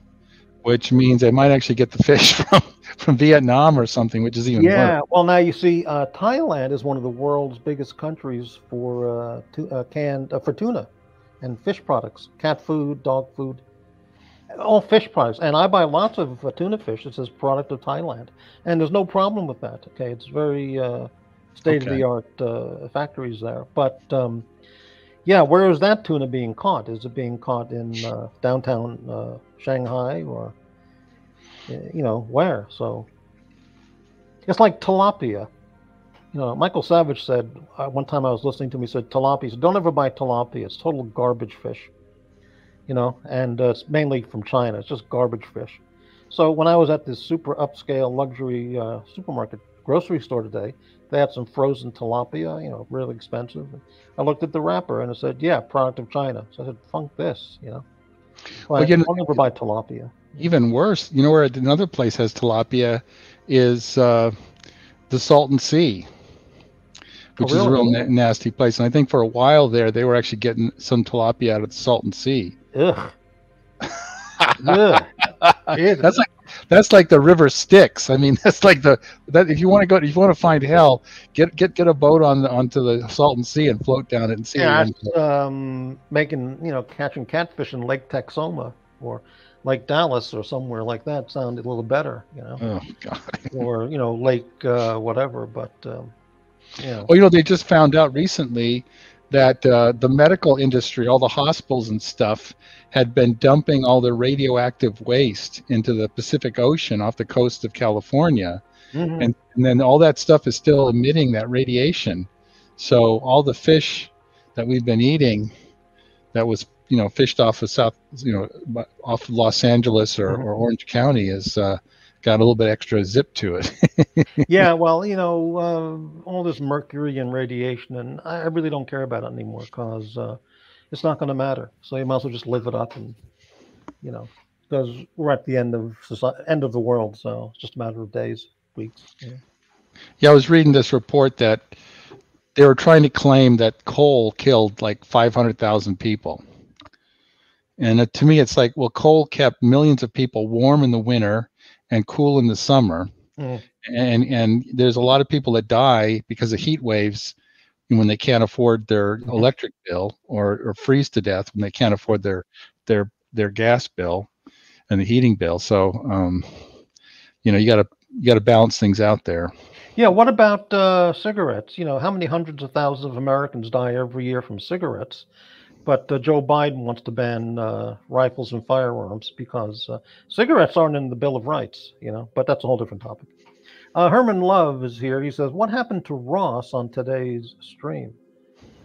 which means they might actually get the fish <laughs> from from Vietnam or something, which is even Yeah. worse. Well, now you see, uh, Thailand is one of the world's biggest countries for uh, tu- uh, canned uh, for tuna and fish products, cat food, dog food, all fish products. And I buy lots of uh, tuna fish. It says product of Thailand, and there's no problem with that. Okay, it's very uh, state of the art uh, factories there. But um, yeah, where is that tuna being caught? Is it being caught in uh, downtown uh, Shanghai or uh, you know where? So it's like tilapia. You know, Michael Savage said uh, one time I was listening to him. He said tilapia. He said, Don't ever buy tilapia. It's total garbage fish. You know, and uh, it's mainly from China. It's just garbage fish. So when I was at this super upscale luxury uh, supermarket grocery store today, they had some frozen tilapia. You know, really expensive. I looked at the wrapper and it said, "Yeah, product of China." So I said, "Funk this," you know. Well, Well, you know- don't ever buy tilapia. Even worse, you know where another place has tilapia is uh, the Salton Sea, which is a Oh, real na- nasty place. And I think for a while there, they were actually getting some tilapia out of the Salton Sea. Ugh. <laughs> Ugh. That's like that's like the river Styx. I mean, <laughs> that's like the that if you want to go, if you want to find hell, get get get a boat on onto the Salton Sea and float down it and see. Yeah, what you um, making you know catching catfish in Lake Texoma or Lake Dallas or somewhere like that sounded a little better, you know, Oh God. <laughs> or you know Lake uh, whatever. But um, you know, Well, you know, they just found out recently that uh, the medical industry, all the hospitals and stuff, had been dumping all their radioactive waste into the Pacific Ocean off the coast of California, mhm. and, and then all that stuff is still emitting that radiation. So all the fish that we've been eating, that was you know fished off of South, you know, off of Los Angeles or, or Orange County, is uh, got a little bit extra zip to it. <laughs> yeah, well, you know, uh, all this mercury and radiation, and I I really don't care about it anymore because uh, it's not going to matter. So you might as well just live it up, and you know, because we're at the end of society, end of the world, so it's just a matter of days, weeks. Yeah. Yeah, I was reading this report that they were trying to claim that coal killed like 500,000 people. And uh, to me, it's like, well, coal kept millions of people warm in the winter and cool in the summer. Mm. And and there's a lot of people that die because of heat waves when they can't afford their electric bill or, or freeze to death when they can't afford their their their gas bill and the heating bill. So um, you know, you gotta you gotta balance things out there. Yeah, what about uh, cigarettes? You know, how many hundreds of thousands of Americans die every year from cigarettes? But uh, Joe Biden wants to ban uh, rifles and firearms because uh, cigarettes aren't in the Bill of Rights, you know, but that's a whole different topic. Uh, Herman Love is here. He says, What happened to Ross on today's stream?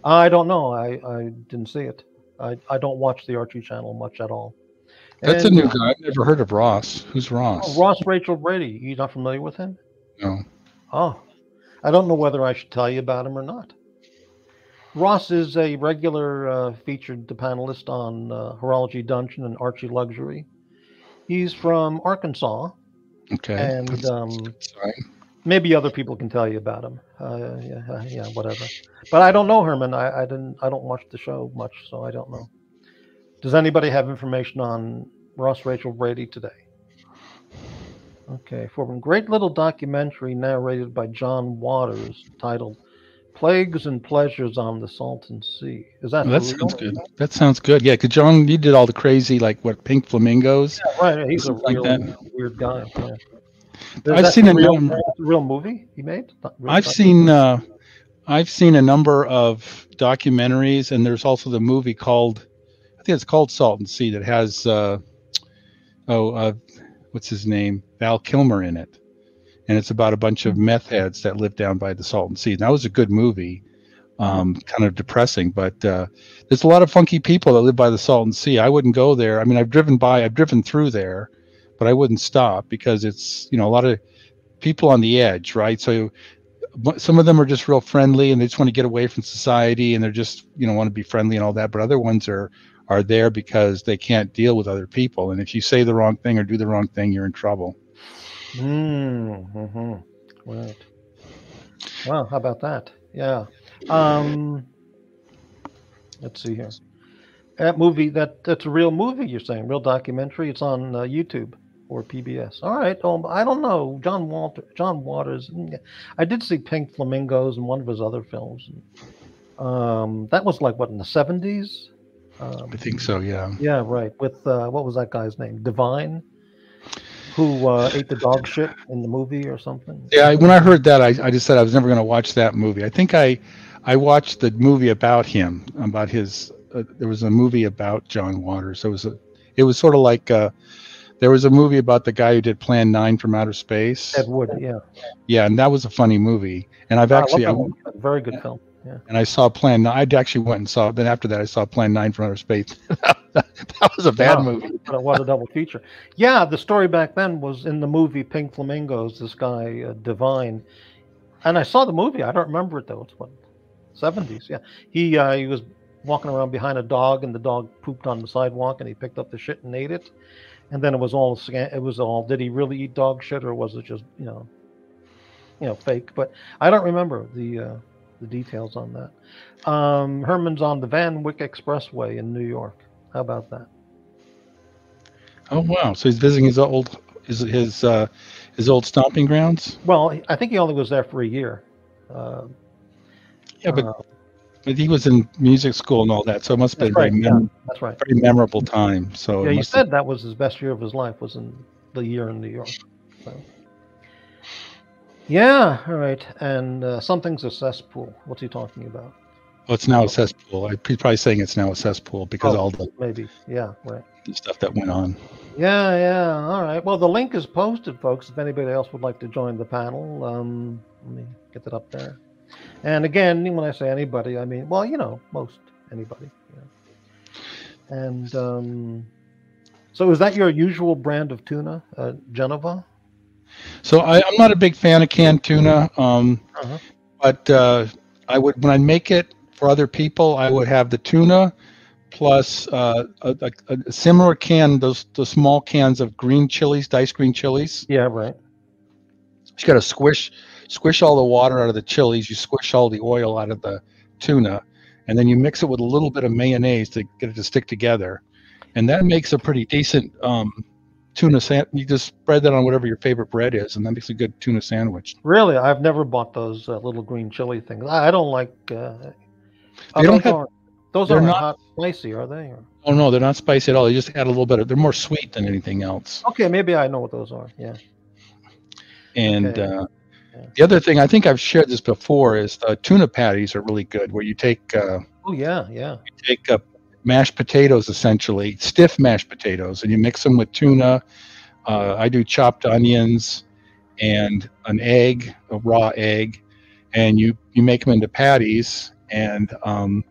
I don't know. I, I didn't see it. I, I don't watch the Archie channel much at all. That's a new uh, guy. I've never heard of Ross. Who's Ross? oh, Ross Rachel Brady. You not familiar with him? No. Oh, I don't know whether I should tell you about him or not. Ross is a regular uh, featured panelist on uh, Horology Dungeon and Archie Luxury. He's from Arkansas, Okay. and um, maybe other people can tell you about him. Uh, yeah, uh, yeah, whatever. But I don't know Herman. I, I didn't. I don't watch the show much, so I don't know. Does anybody have information on Ross Rachel Brady today? Okay, for a great little documentary narrated by John Waters titled "Plagues and Pleasures on the Salton Sea." Is that Oh, that sounds real? good. That sounds good. Yeah, because John, you did all the crazy, like what pink flamingos. Yeah, right. He's a Something like real weird guy. Yeah. I've seen a real, real movie he made. Real I've seen, uh, I've seen a number of documentaries, and there's also the movie called, I think it's called Salton Sea that has, uh, oh, uh, what's his name, Val Kilmer in it, and it's about a bunch of meth heads that live down by the Salton Sea. And that was a good movie. Um, kind of depressing, but uh, there's a lot of funky people that live by the Salton Sea. I wouldn't go there. I mean, I've driven by, I've driven through there, but I wouldn't stop because it's you know a lot of people on the edge, right? So some of them are just real friendly and they just want to get away from society and they're just you know want to be friendly and all that. But other ones are are there because they can't deal with other people. And if you say the wrong thing or do the wrong thing, you're in trouble. Mm, hmm Right. Well, how about that? Yeah. Um, let's see here. That movie, that that's a real movie. You're saying real documentary. It's on uh, YouTube or PBS. All right. Um, I don't know. John Walter, John Waters. mm, I did see Pink Flamingos in one of his other films. Um, that was like what in the seventies. Um, I think so. Yeah. yeah, right. With uh, what was that guy's name? Divine, who uh, ate the dog shit in the movie or something. Yeah. When I heard that, I, I just said I was never going to watch that movie. I think I I watched the movie about him, about his. Uh, there was a movie about John Waters. It was a. It was sort of like. Uh, there was a movie about the guy who did Plan Nine from Outer Space. Ed Wood. Yeah. Yeah, and that was a funny movie. And I've I actually, I. Very good film. Yeah. and I saw Plan. Nine. I actually went and saw. Then after that, I saw Plan Nine from Outer Space. <laughs> <laughs> that was a bad Wow. movie. A, what a double feature. Yeah, the story back then was in the movie Pink Flamingos. This guy uh, Divine, and I saw the movie. I don't remember it though. It's what seventies. Yeah, he uh, he was walking around behind a dog, and the dog pooped on the sidewalk, and he picked up the shit and ate it. And then it was all it was all. Did he really eat dog shit, or was it just you know, you know, fake? But I don't remember the uh, the details on that. Um, Herman's on the Van Wyck Expressway in New York. How about that? Oh wow! So he's visiting his old his his uh, his old stomping grounds. Well, I think he only was there for a year. Uh, Yeah, but, uh, but he was in music school and all that, so it must have been a That's very, right, mem- that's right. very memorable time. So Yeah, he must have- said that was his best year of his life was in the year in New York. So. Yeah, all right. And uh, something's a cesspool. What's he talking about? Well, it's now a cesspool. I- He's probably saying it's now a cesspool because Oh. all the Maybe. Yeah, right. stuff that went on. Yeah, yeah. All right. Well, the link is posted, folks. If anybody else would like to join the panel, um, let me get that up there. And again, when I say anybody, I mean, well, you know, most anybody. Yeah. And um, so, is that your usual brand of tuna, uh, Geneva? So I, I'm not a big fan of canned tuna, um, Uh-huh. but uh, I would when I make it for other people, I would have the tuna plus uh, a, a, a similar can, those the small cans of green chilies, diced green chilies. Yeah, right. You got to squish squish all the water out of the chilies. You squish all the oil out of the tuna, and then you mix it with a little bit of mayonnaise to get it to stick together, and that makes a pretty decent um, tuna sandwich. You just spread that on whatever your favorite bread is, and that makes a good tuna sandwich. Really, I've never bought those uh, little green chili things. I, I don't like. Uh, oh, They don't those have- aren't, those they're aren't not- spicy, are they? Or, Oh no, they're not spicy at all. They just add a little bit of. They're more sweet than anything else. okay, maybe I know what those are. Yeah. And Okay. uh, Yeah. the other thing, I think I've shared this before, is the tuna patties are really good. Where you take uh, Oh yeah, yeah. you take uh, mashed potatoes, essentially stiff mashed potatoes, and you mix them with tuna. Uh, I do chopped onions and an egg, a raw egg, and you you make them into patties and um,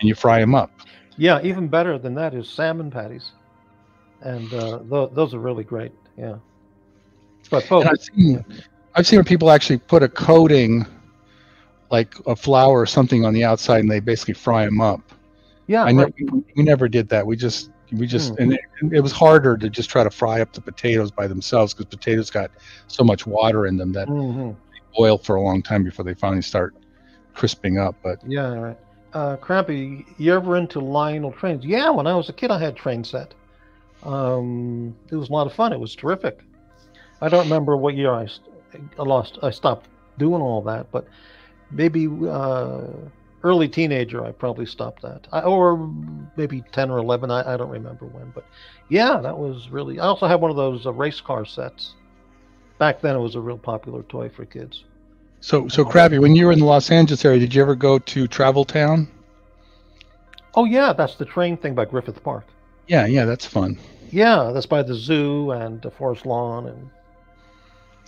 and you fry them up. Yeah, even better than that is salmon patties, and uh, th- those are really great. Yeah, but folks, I've seen, I've seen where people actually put a coating, like a flour or something, on the outside, and they basically fry them up. yeah, I right. never, we never did that. We just, we just, and it, it was harder to just try to fry up the potatoes by themselves because potatoes got so much water in them that Mhm. boil for a long time before they finally start crisping up. But Yeah, right. Uh, Crampy, you ever into Lionel trains? Yeah, when I was a kid, I had train set. Um, it was a lot of fun. It was terrific. I don't remember what year I, I lost. I stopped doing all that, but maybe uh, early teenager. I probably stopped that, I, or maybe ten or eleven. I, I don't remember when, but yeah, that was really. I also had one of those uh, race car sets. Back then, it was a real popular toy for kids. So, so Crappy, when you were in the Los Angeles area, did you ever go to Travel Town? Oh yeah, that's the train thing by Griffith Park. Yeah, yeah, that's fun. Yeah, that's by the zoo and the forest lawn, and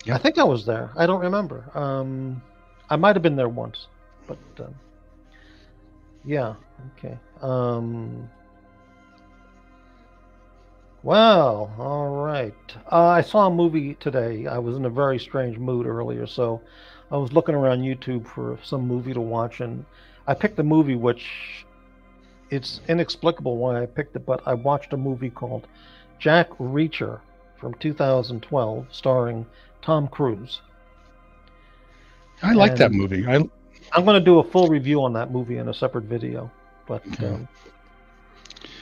Yeah. I think I was there. I don't remember. Um, I might have been there once, but um, yeah, okay. Um, well, all right. Uh, I saw a movie today. I was in a very strange mood earlier, so I was looking around YouTube for some movie to watch, and I picked a movie which it's inexplicable why I picked it, but I watched a movie called Jack Reacher from 2012, starring Tom Cruise. I like that movie. I I'm going to do a full review on that movie in a separate video, but um,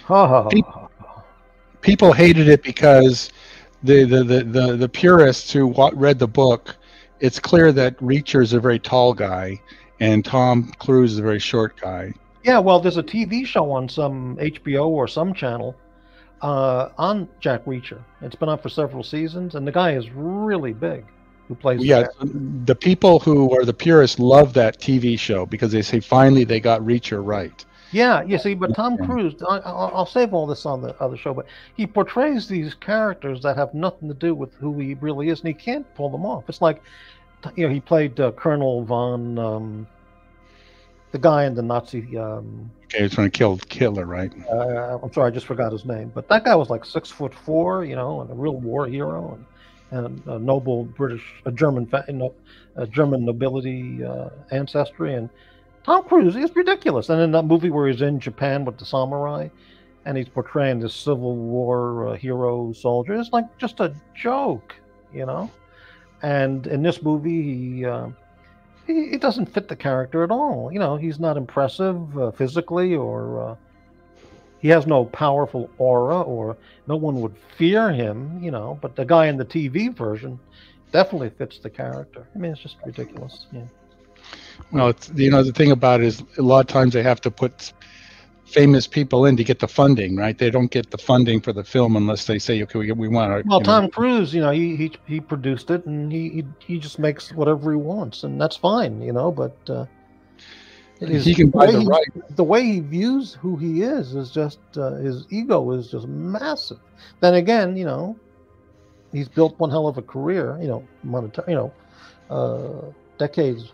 ha, ha, ha, Pe- ha, ha. people hated it because the the the the, the purists who read the book, it's clear that Reacher is a very tall guy and Tom Cruise is a very short guy. yeah. Well, there's a TV show on some HBO or some channel uh, on Jack Reacher. It's been on for several seasons, and the guy is really big. Who plays? the Yeah, Jack. the people who are the purists love that TV show because they say finally they got Reacher right. Yeah, you see, but Tom Cruise, I, I'll, I'll save all this on the other show, but he portrays these characters that have nothing to do with who he really is, and he can't pull them off. It's like, you know, he played uh, Colonel von, um, the guy in the Nazi. Um, Okay, he's trying to kill Hitler, right? uh, I'm sorry, I just forgot his name, but that guy was like six foot four, you know, and a real war hero, and, and a noble British, a German, fa- no, a German nobility uh, ancestry, and Tom Cruise is ridiculous. And in that movie where he's in Japan with the samurai, and he's portraying this Civil War uh, hero soldier, it's like just a joke, you know. And in this movie, he. Uh, he, he doesn't fit the character at all. You know, he's not impressive uh, physically or uh, he has no powerful aura or no one would fear him, you know, but the guy in the TV version definitely fits the character. I mean, it's just ridiculous. Yeah. Well, it's, you know the thing about it is a lot of times they have to put famous people in to get the funding, right? They don't get the funding for the film unless they say, okay, we, we want to. Well, Tom Cruise, you know, he, he he produced it and he, he he just makes whatever he wants and that's fine, you know, but uh it is- he can the buy way the he- right. the way he views who he is is just uh, his ego is just massive. Then again, you know, he's built one hell of a career. You know, monetary, you know, uh, decades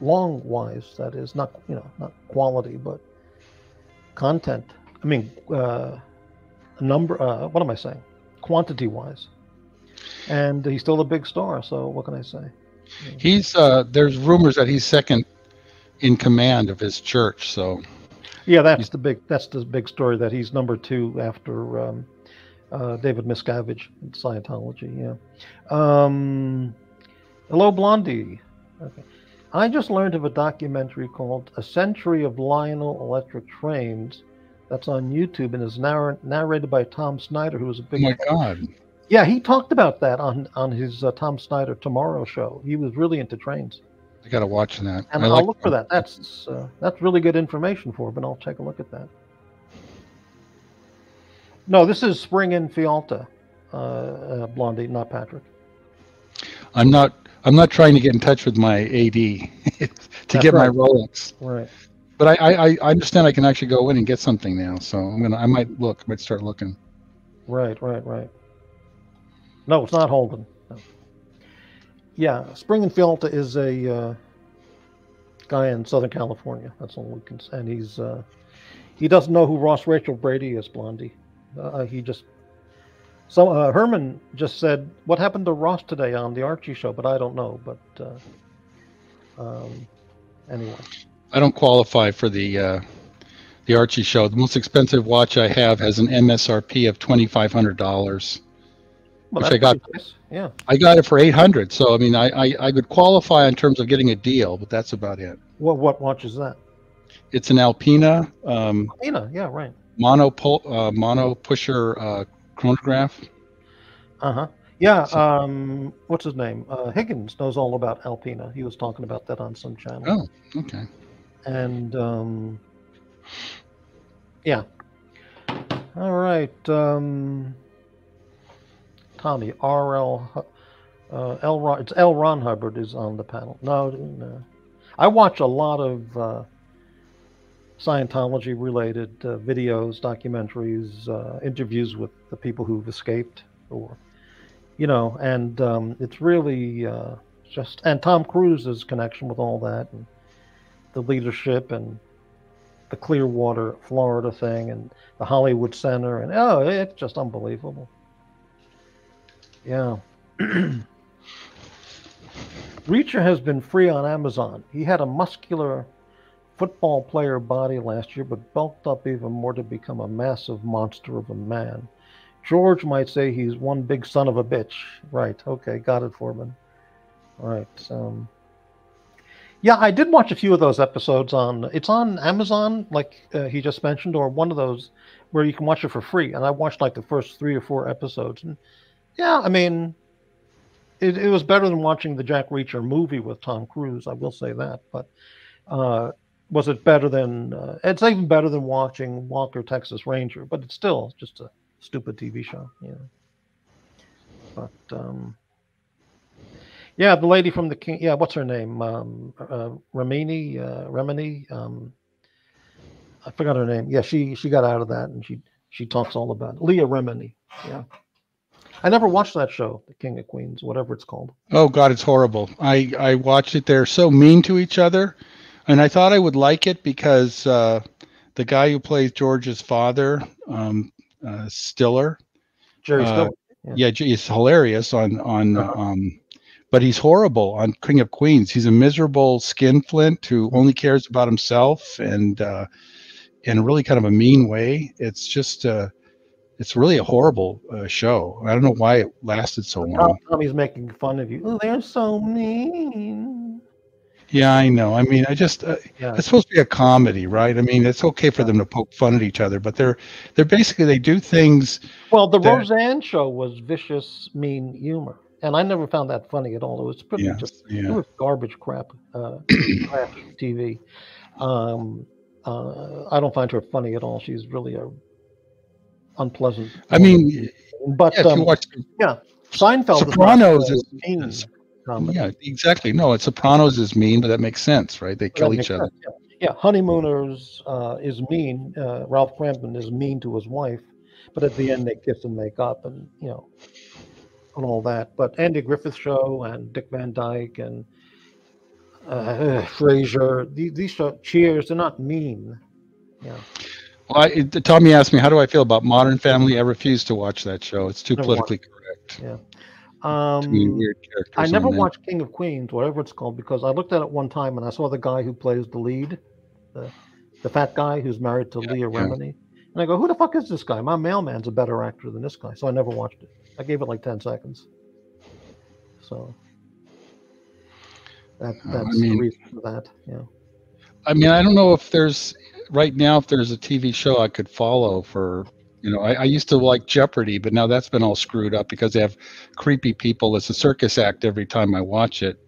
long wise. That is not you know not quality, but content. I mean, uh, number. Uh, what am I saying? Quantity wise. And he's still a big star. So what can I say? He's uh, there's rumors that he's second in command of his church. So Yeah, that's the big that's the big story that he's number two after um, uh, David Miscavige in Scientology. Yeah. Um, hello, Blondie. Okay. I just learned of a documentary called "A Century of Lionel Electric Trains." That's on YouTube and is narr- narrated by Tom Snyder, who was a big. oh my God, Yeah, he talked about that on on his uh, Tom Snyder Tomorrow show. He was really into trains. I got to watch that. And I I'll like look for that. That's uh, that's really good information for him, and I'll take a look at that. No, this is Spring in Fialta, uh, uh, Blondie, not Patrick. I'm not. I'm not trying to get in touch with my AD <laughs> to That's get my. Rolex. Right. But I, I, I understand I can actually go in and get something now. So I'm gonna. I might look. I might start looking. Right, right, right. No, it's not Holden. No. Yeah, Spring in Fialta is a uh, guy in Southern California. That's all we can say. And he's uh, he doesn't know who Ross Rachel Brady is, Blondie. Uh, he just so uh, Herman just said, "What happened to Ross today on the Archie show?" But I don't know. But uh, um, anyway, I don't qualify for the uh, the Archie show. The most expensive watch I have has an MSRP of twenty five hundred dollars. well, Which I got- nice. Yeah. I got it for eight hundred. So I mean, I, I I would qualify in terms of getting a deal, but that's about it. What what watch is that? It's an Alpina um, Ina. Yeah. Right. mono uh, mono pusher uh, chronograph. Uh huh. Yeah. So- Um, what's his name? Uh, Higgins knows all about Alpina. He was talking about that on some channel. Oh, okay. And um, yeah. All right. Um, Tommy R L uh, L Ron. It's L Ron Hubbard is on the panel. No, no. I watch a lot of uh, Scientology related uh, videos, documentaries, uh, interviews with the people who've escaped, or you know, and um, it's really uh, just and Tom Cruise's connection with all that and the leadership and the Clearwater, Florida thing and the Hollywood Center and oh, it's just unbelievable. Yeah. <clears throat> Reacher has been free on Amazon. He had a muscular football player body last year, but bulked up even more to become a massive monster of a man. George might say he's one big son of a bitch. Right. Okay. Got it, Foreman. All right. Um, yeah, I did watch a few of those episodes on. It's on Amazon, like uh, he just mentioned, or one of those where you can watch it for free. And I watched like the first three or four episodes, and yeah, I mean, it, it was better than watching the Jack Reacher movie with Tom Cruise. I will say that. But uh, was it better than? Uh, it's even better than watching Walker Texas Ranger, but it's still just a stupid TV show. Yeah. But um, yeah, the lady from the King. Yeah, what's her name? Um, uh, Remini. Uh, Remini. Um, I forgot her name. Yeah, she she got out of that, and she she talks all about it. Leah Remini. Yeah. I never watched that show, The King of Queens, whatever it's called. Oh God, it's horrible. I I watched it. They're so mean to each other, and I thought I would like it because uh, the guy who plays George's father, um, uh, Stiller, Jerry Uh, Stiller. yeah, j- he's hilarious on on Uh-huh. um, but he's horrible on King of Queens. He's a miserable skinflint who only cares about himself and uh, in really kind of a mean way. It's just uh, it's really a horrible uh, show. I don't know why it lasted so long. Tommy's making fun of you. Oh, they're so mean. Yeah, I know. I mean, I just uh, Yeah. it's supposed to be a comedy, right? I mean, it's okay for them to poke fun at each other, but they're they're basically they do things. Well, the There- Roseanne show was vicious, mean humor, and I never found that funny at all. It was pretty Yeah, just it was garbage crap, uh, <clears throat> crap TV. Um, uh, I don't find her funny at all. She's really a unpleasant. I mean, but yeah, um, watch Seinfeld, Sopranos is, is- a mean is- comedy. Yeah, exactly. No, it's Sopranos is mean, but that makes sense, right? They kill each other. Yeah. Yeah, Honeymooners uh, is mean. Uh, Ralph Kramden is mean to his wife, but at the end they kiss and make up, and you know, and all that. But Andy Griffith Show and Dick Van Dyke and uh, <sighs> Frasier, these, these show, Cheers, they're not mean. Yeah, Well, I, Tommy asked me, how do I feel about Modern Family? I refuse to watch that show. It's too politically correct. Many um. I never watched King of Queens, whatever it's called, because I looked at it one time and I saw the guy who plays the lead, the, the fat guy who's married to Yeah, Leah yeah. Remini. And I go, who the fuck is this guy? My mailman's a better actor than this guy. So I never watched it. I gave it like 10 seconds. So that, Uh, I that's mean- the reason for that. Yeah. I mean, I don't know if there's right now if there's a TV show I could follow for. You know, I, I used to like Jeopardy, but now that's been all screwed up because they have creepy people. It's a circus act every time I watch it.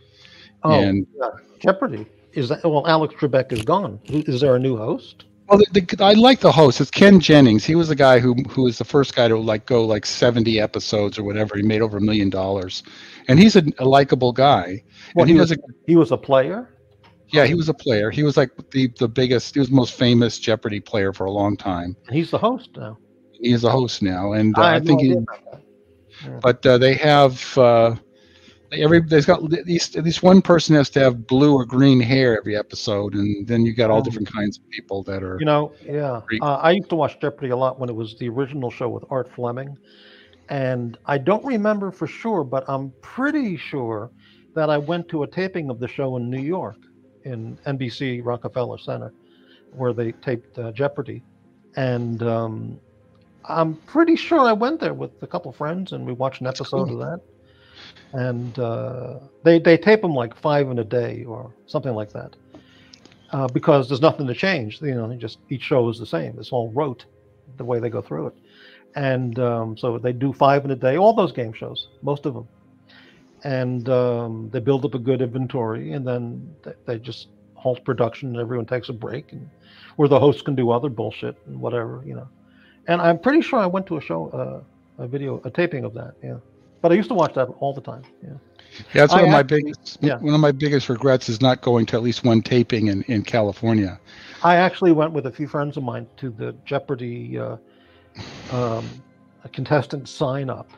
Oh, And- yeah. Jeopardy. Is that, well, Alex Trebek is gone. Is there a new host? Well, the, the, I like the host. It's Ken Jennings. He was the guy who who was the first guy to like go like 70 episodes or whatever. He made over a million dollars, and he's a, a likable guy. Well, and he, he was, a he was a player. yeah. He was a player. He was like the the biggest. He was the most famous Jeopardy player for a long time. And he's the host now. He is a host now, and uh, I, I, think no he. But uh, they have uh, every. There's got at least at least one person has to have blue or green hair every episode, and then you got all different kinds of people that are. You know, yeah. Uh, I used to watch Jeopardy a lot when it was the original show with Art Fleming. And I don't remember for sure, but I'm pretty sure that I went to a taping of the show in New York in NBC Rockefeller Center where they taped uh, Jeopardy. And um, I'm pretty sure I went there with a couple friends and we watched an episode cool. of that. And uh, they, they tape them like five in a day or something like that uh, because there's nothing to change. You know, just each show is the same. It's all rote, the way they go through it, and um, so they do five in a day. All those game shows, most of them, and um, they build up a good inventory, and then they, they just halt production, and everyone takes a break, and where the host can do other bullshit and whatever, you know. And I'm pretty sure I went to a show, uh, a video, a taping of that. Yeah, but I used to watch that all the time. Yeah. Yeah, that's I one of my actually- biggest yeah. one of my biggest regrets is not going to at least one taping in, in California. I actually went with a few friends of mine to the Jeopardy uh, um, a contestant sign up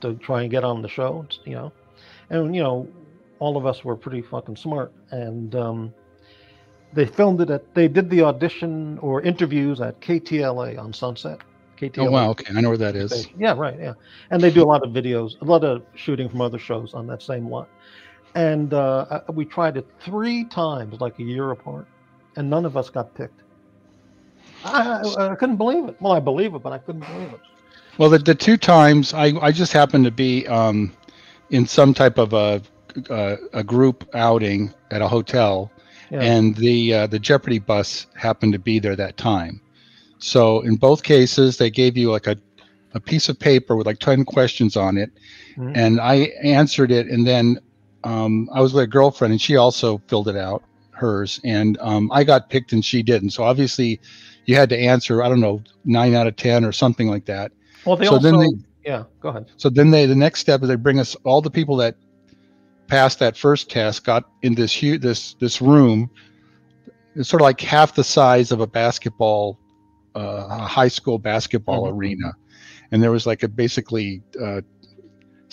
to try and get on the show, you know. And, you know, all of us were pretty fucking smart. And um, they filmed it at, they did the audition or interviews at KTLA on Sunset. KTLA. Oh wow, okay, I know where that is. Yeah, right. Yeah, and they do a lot of videos, a lot of shooting from other shows on that same lot. And uh, we tried it three times, like a year apart, and none of us got picked. I, I, I couldn't believe it. Well, I believe it, but I couldn't believe it. Well, the, the two times I, I just happened to be um, in some type of a, a a group outing at a hotel, Yeah. and the uh, the Jeopardy bus happened to be there that time. So in both cases, they gave you like a a piece of paper with like ten questions on it, Mhm. and I answered it, and then um, I was with a girlfriend, and she also filled it out hers, and um, I got picked and she didn't. So obviously, you had to answer I don't know nine out of ten or something like that. Well, they so also. then they yeah, go ahead. so then they the next step is they bring us all the people that passed that first test got in this huge this this room. It's sort of like half the size of a basketball, uh, a high school basketball Mhm. arena, and there was like a basically uh,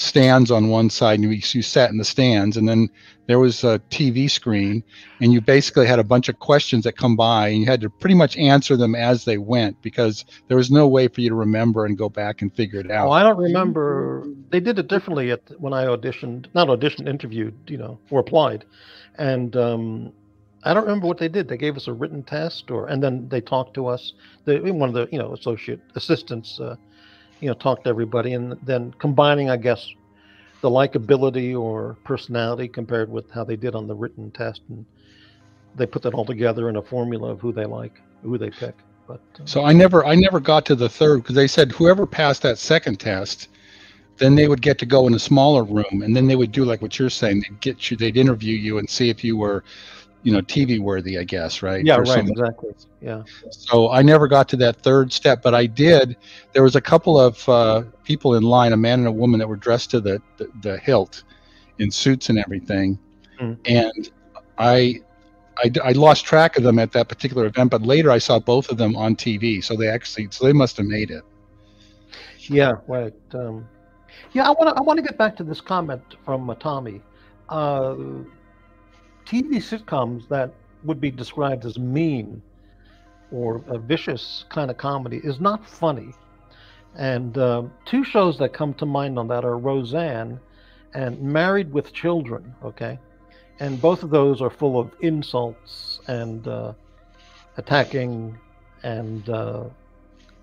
stands on one side, and you, you sat in the stands, and then there was a TV screen, and you basically had a bunch of questions that come by, and you had to pretty much answer them as they went because there was no way for you to remember and go back and figure it out. Well, I don't remember. They did it differently at when I auditioned, not auditioned, interviewed, you know, or applied, and um, I don't remember what they did. They gave us a written test, or and then they talked to us. One of the you know associate assistants, uh, you know, talk to everybody, and then combining, I guess, the likability or personality compared with how they did on the written test, and they put that all together in a formula of who they like, who they pick. But uh, So I never I never got to the third because they said whoever passed that second test, then they would get to go in a smaller room and then they would do like what you're saying. They'd get you they'd interview you and see if you were, you know, TV worthy, I guess, right? yeah, right, something. exactly, yeah. So I never got to that third step, but I did. There was a couple of uh, people in line, a man and a woman that were dressed to the the, the hilt, in suits and everything, Mm. and I, I I lost track of them at that particular event. But later I saw both of them on TV, so they actually so they must have made it. Yeah, right. Um, yeah, I want to. I want to get back to this comment from uh, Tommy. Uh, TV sitcoms that would be described as mean or a vicious kind of comedy is not funny. And um two shows that come to mind on that are Roseanne and Married with Children. Okay, and both of those are full of insults and uh, attacking and uh,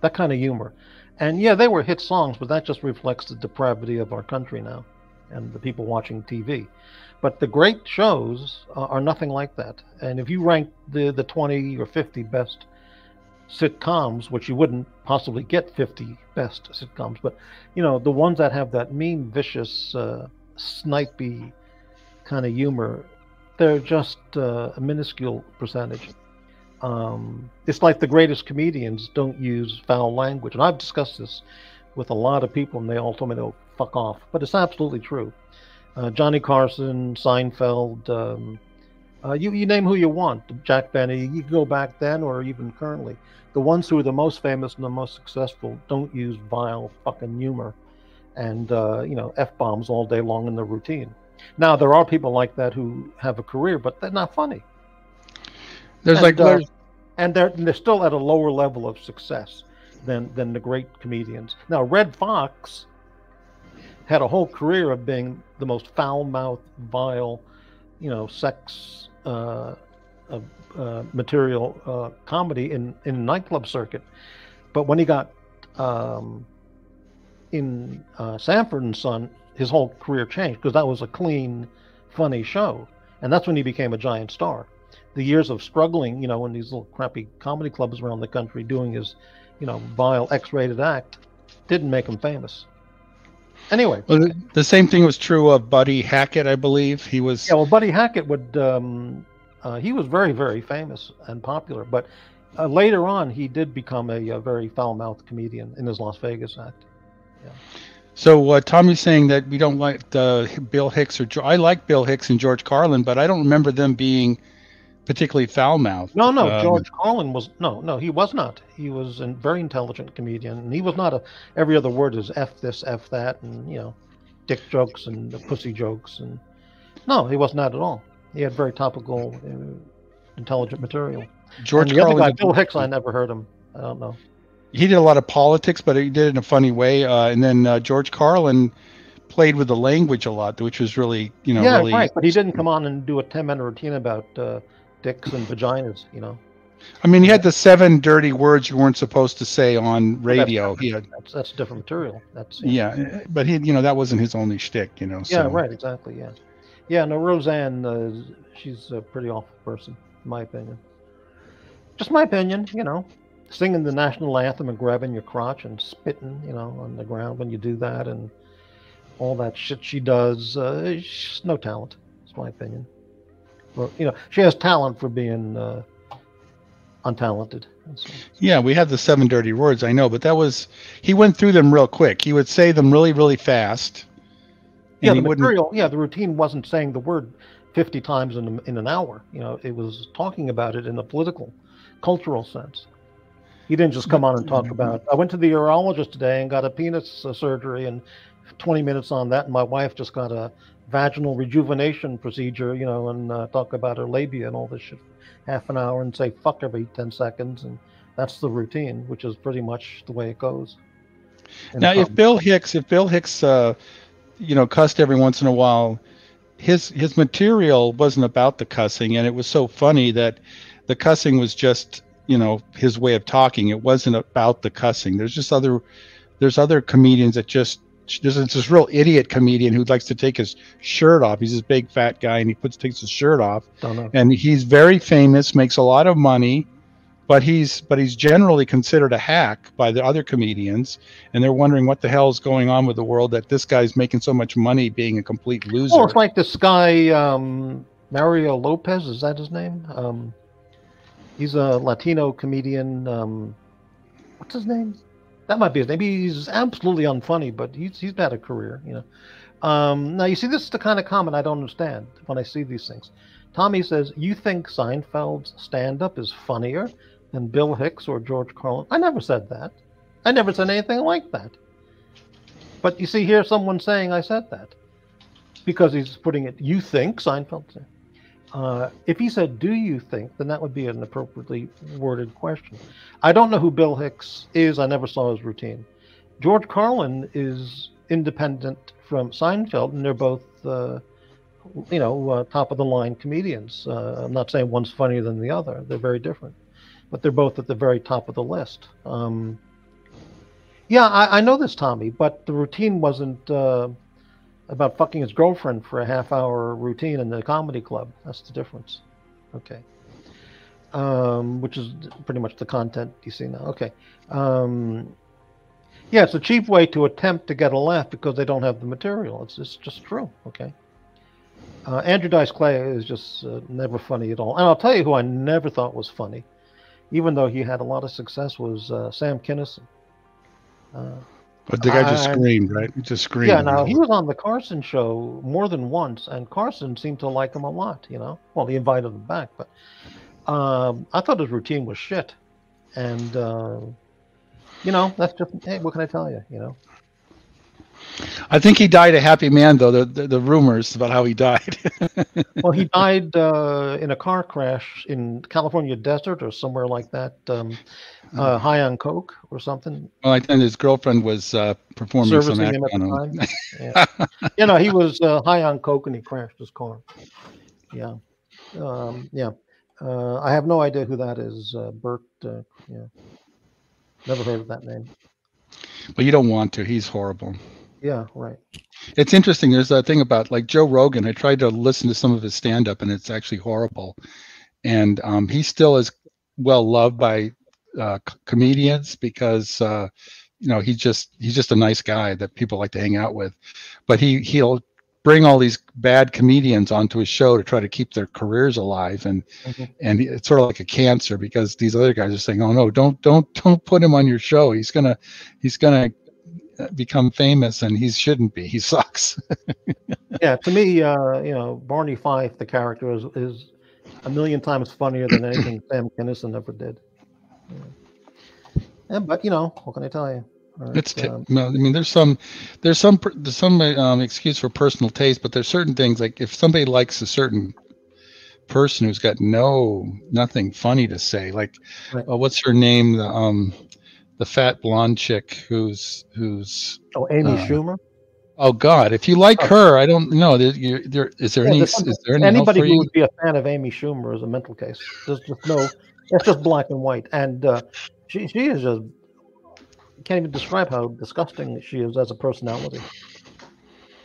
that kind of humor. And yeah, they were hit songs, but that just reflects the depravity of our country now and the people watching TV. But the great shows uh, are nothing like that. And if you rank the, the 20 or 50 best sitcoms, which you wouldn't possibly get 50 best sitcoms, but you know, the ones that have that mean, vicious, uh, snipey kind of humor, they're just uh, a minuscule percentage. Um, it's like the greatest comedians don't use foul language, and I've discussed this with a lot of people, and they all told me to fuck off. But it's absolutely true. Uh, Johnny Carson, Seinfeld, um, uh, you you name who you want, Jack Benny. You can go back then or even currently. The ones who are the most famous and the most successful don't use vile fucking humor, and uh, you know f bombs all day long in their routine. Now there are people like that who have a career, but they're not funny There's And, like uh, there's- and they're they're still at a lower level of success than than the great comedians. Now, Redd Foxx had a whole career of being the most foul-mouthed, vile, you know, sex uh, uh, uh, material uh, comedy in in nightclub circuit. But when he got um, in uh, Sanford and Son, his whole career changed because that was a clean, funny show, and that's when he became a giant star the years of struggling, you know, in these little crappy comedy clubs around the country doing his, you know, vile X-rated act, didn't make him famous. Anyway, well, the, the same thing was true of Buddy Hackett, I believe. He was yeah, well, Buddy Hackett would, um, uh, he was very, very famous and popular, but uh, later on he did become a, a very foul-mouthed comedian in his Las Vegas act. So uh, Tommy's saying that we don't like uh, Bill Hicks or Jo- I like Bill Hicks and George Carlin, but I don't remember them being particularly foul mouthed. No, no, Um, George Carlin was no, no, he was not. He was a very intelligent comedian, and he was not a. Every other word is f this, f that, and you know, dick jokes and pussy jokes, and no, he was not at all. He had very topical, uh, intelligent material. George and the Carlin. other guy, Bill Hicks, I never heard him. I don't know. he did a lot of politics, but he did it in a funny way. Uh, and then uh, George Carlin played with the language a lot, which was really, you know, yeah, really. right. But he didn't come on and do a ten-minute routine about uh, dicks and vaginas. You know. I mean, he had the seven dirty words you weren't supposed to say on radio. He had, That's that's different material. That's yeah, but he, you know, that wasn't his only shtick, you know. Yeah, so. right, exactly. Yeah, yeah. No, Roseanne, uh, she's a pretty awful person, in my opinion. Just my opinion, you know. Singing the national anthem and grabbing your crotch and spitting, you know, on the ground when you do that, and all that shit she does. Uh, she's no talent. It's my opinion. Well, you know, she has talent for being uh, untalented. All. Yeah, we had the seven dirty words, I know, but that was he went through them real quick. He would say them really, really fast. Yeah, the material. Yeah, the routine wasn't saying the word fifty times in in an hour. You know, it was talking about it in a political, cultural sense. He didn't just come on and talk about. It. I went to the urologist today and got a penis uh, surgery, and twenty minutes on that, and my wife just got a vaginal rejuvenation procedure. You know, and uh, talk about her labia and all this shit, half an hour, and say fuck every ten seconds, and that's the routine, which is pretty much the way it goes. Now, if Bill Hicks, if Bill Hicks, uh, you know, cussed every once in a while, his his material wasn't about the cussing, and it was so funny that the cussing was just, you know, his way of talking. It wasn't about the cussing. There's just other, there's other comedians that just there's this real idiot comedian who likes to take his shirt off. He's this big fat guy, and he puts takes his shirt off, and he's very famous, makes a lot of money, but he's but he's generally considered a hack by the other comedians, and they're wondering what the hell is going on with the world that this guy's making so much money being a complete loser. Well, it's like this guy, um, Mario Lopez. Is that his name? Um, he's a Latino comedian. Um, what's his name? That might be his name. He's absolutely unfunny, but he's he's had a career, you know. Um, now you see, this is the kind of comment I don't understand when I see these things. Tommy says, "You think Seinfeld's stand-up is funnier than Bill Hicks or George Carlin?" I never said that. I never said anything like that. But you see here, someone saying I said that because he's putting it. You think Seinfeld? Said." Uh, if he said, "Do you think?" then that would be an appropriately worded question. I don't know who Bill Hicks is. I never saw his routine. George Carlin is independent from Seinfeld, and they're both, uh, you know, uh, top of the line comedians. Uh, I'm not saying one's funnier than the other; they're very different, but they're both at the very top of the list. Um, yeah, I, I know this, Tommy, but the routine wasn't uh, about fucking his girlfriend for a half hour routine in the comedy club. That's the difference. Okay. Um, which is pretty much the content you see now. Okay. Um, yeah, it's a cheap way to attempt to get a laugh because they don't have the material. It's, it's just true. Okay. Uh, Andrew Dice Clay is just uh, never funny at all. And I'll tell you who I never thought was funny, even though he had a lot of success, was uh, Sam Kinison. But the guy just screamed, right? He just screamed. yeah, now he was on the Carson show more than once, and Carson seemed to like him a lot. You know, well, he invited him back, but um, I thought his routine was shit, and uh, you know, that's just hey, what can I tell you? You know, I think he died a happy man, though. The the, the rumors about how he died. <laughs> well, he died uh, in a car crash in California desert or somewhere like that, um, uh, high on coke or something. well, I think his girlfriend was uh, performing some Servicing act him at on the time. Yeah. you know, he was uh, high on coke and he crashed his car. Yeah, um, yeah. Uh, I have no idea who that is. Uh, Bert. Uh, yeah, never heard of that name. Well, you don't want to. He's horrible. Yeah, right. It's interesting. There's that thing about like Joe Rogan. I tried to listen to some of his stand up, and it's actually horrible. And um, he still is well loved by uh, c- comedians because uh, you know he's just he's just a nice guy that people like to hang out with. But he he'll bring all these bad comedians onto his show to try to keep their careers alive and Mhm. and it's sort of like a cancer because these other guys are saying oh no don't don't don't put him on your show he's gonna he's gonna become famous and he shouldn't be he sucks <laughs> Yeah, to me, uh, you know, Barney Fife, the character, is, is a million times funnier than anything <clears throat> Sam Kinison ever did. Yeah. Yeah, but you know, what can I tell you? All It's t- um, no, I mean, there's some, there's some, there's some um, excuse for personal taste, but there's certain things like if somebody likes a certain person who's got no nothing funny to say, like, Right. uh, what's her name, the um, the fat blonde chick who's who's oh, Amy uh, Schumer. oh God, if you like Oh. her, I don't know. There, you, there is there Yeah, any is there any Anybody who would be a fan of Amy Schumer is a mental case. There's just no it's just black and white, and uh, she she is just can't even describe how disgusting she is as a personality.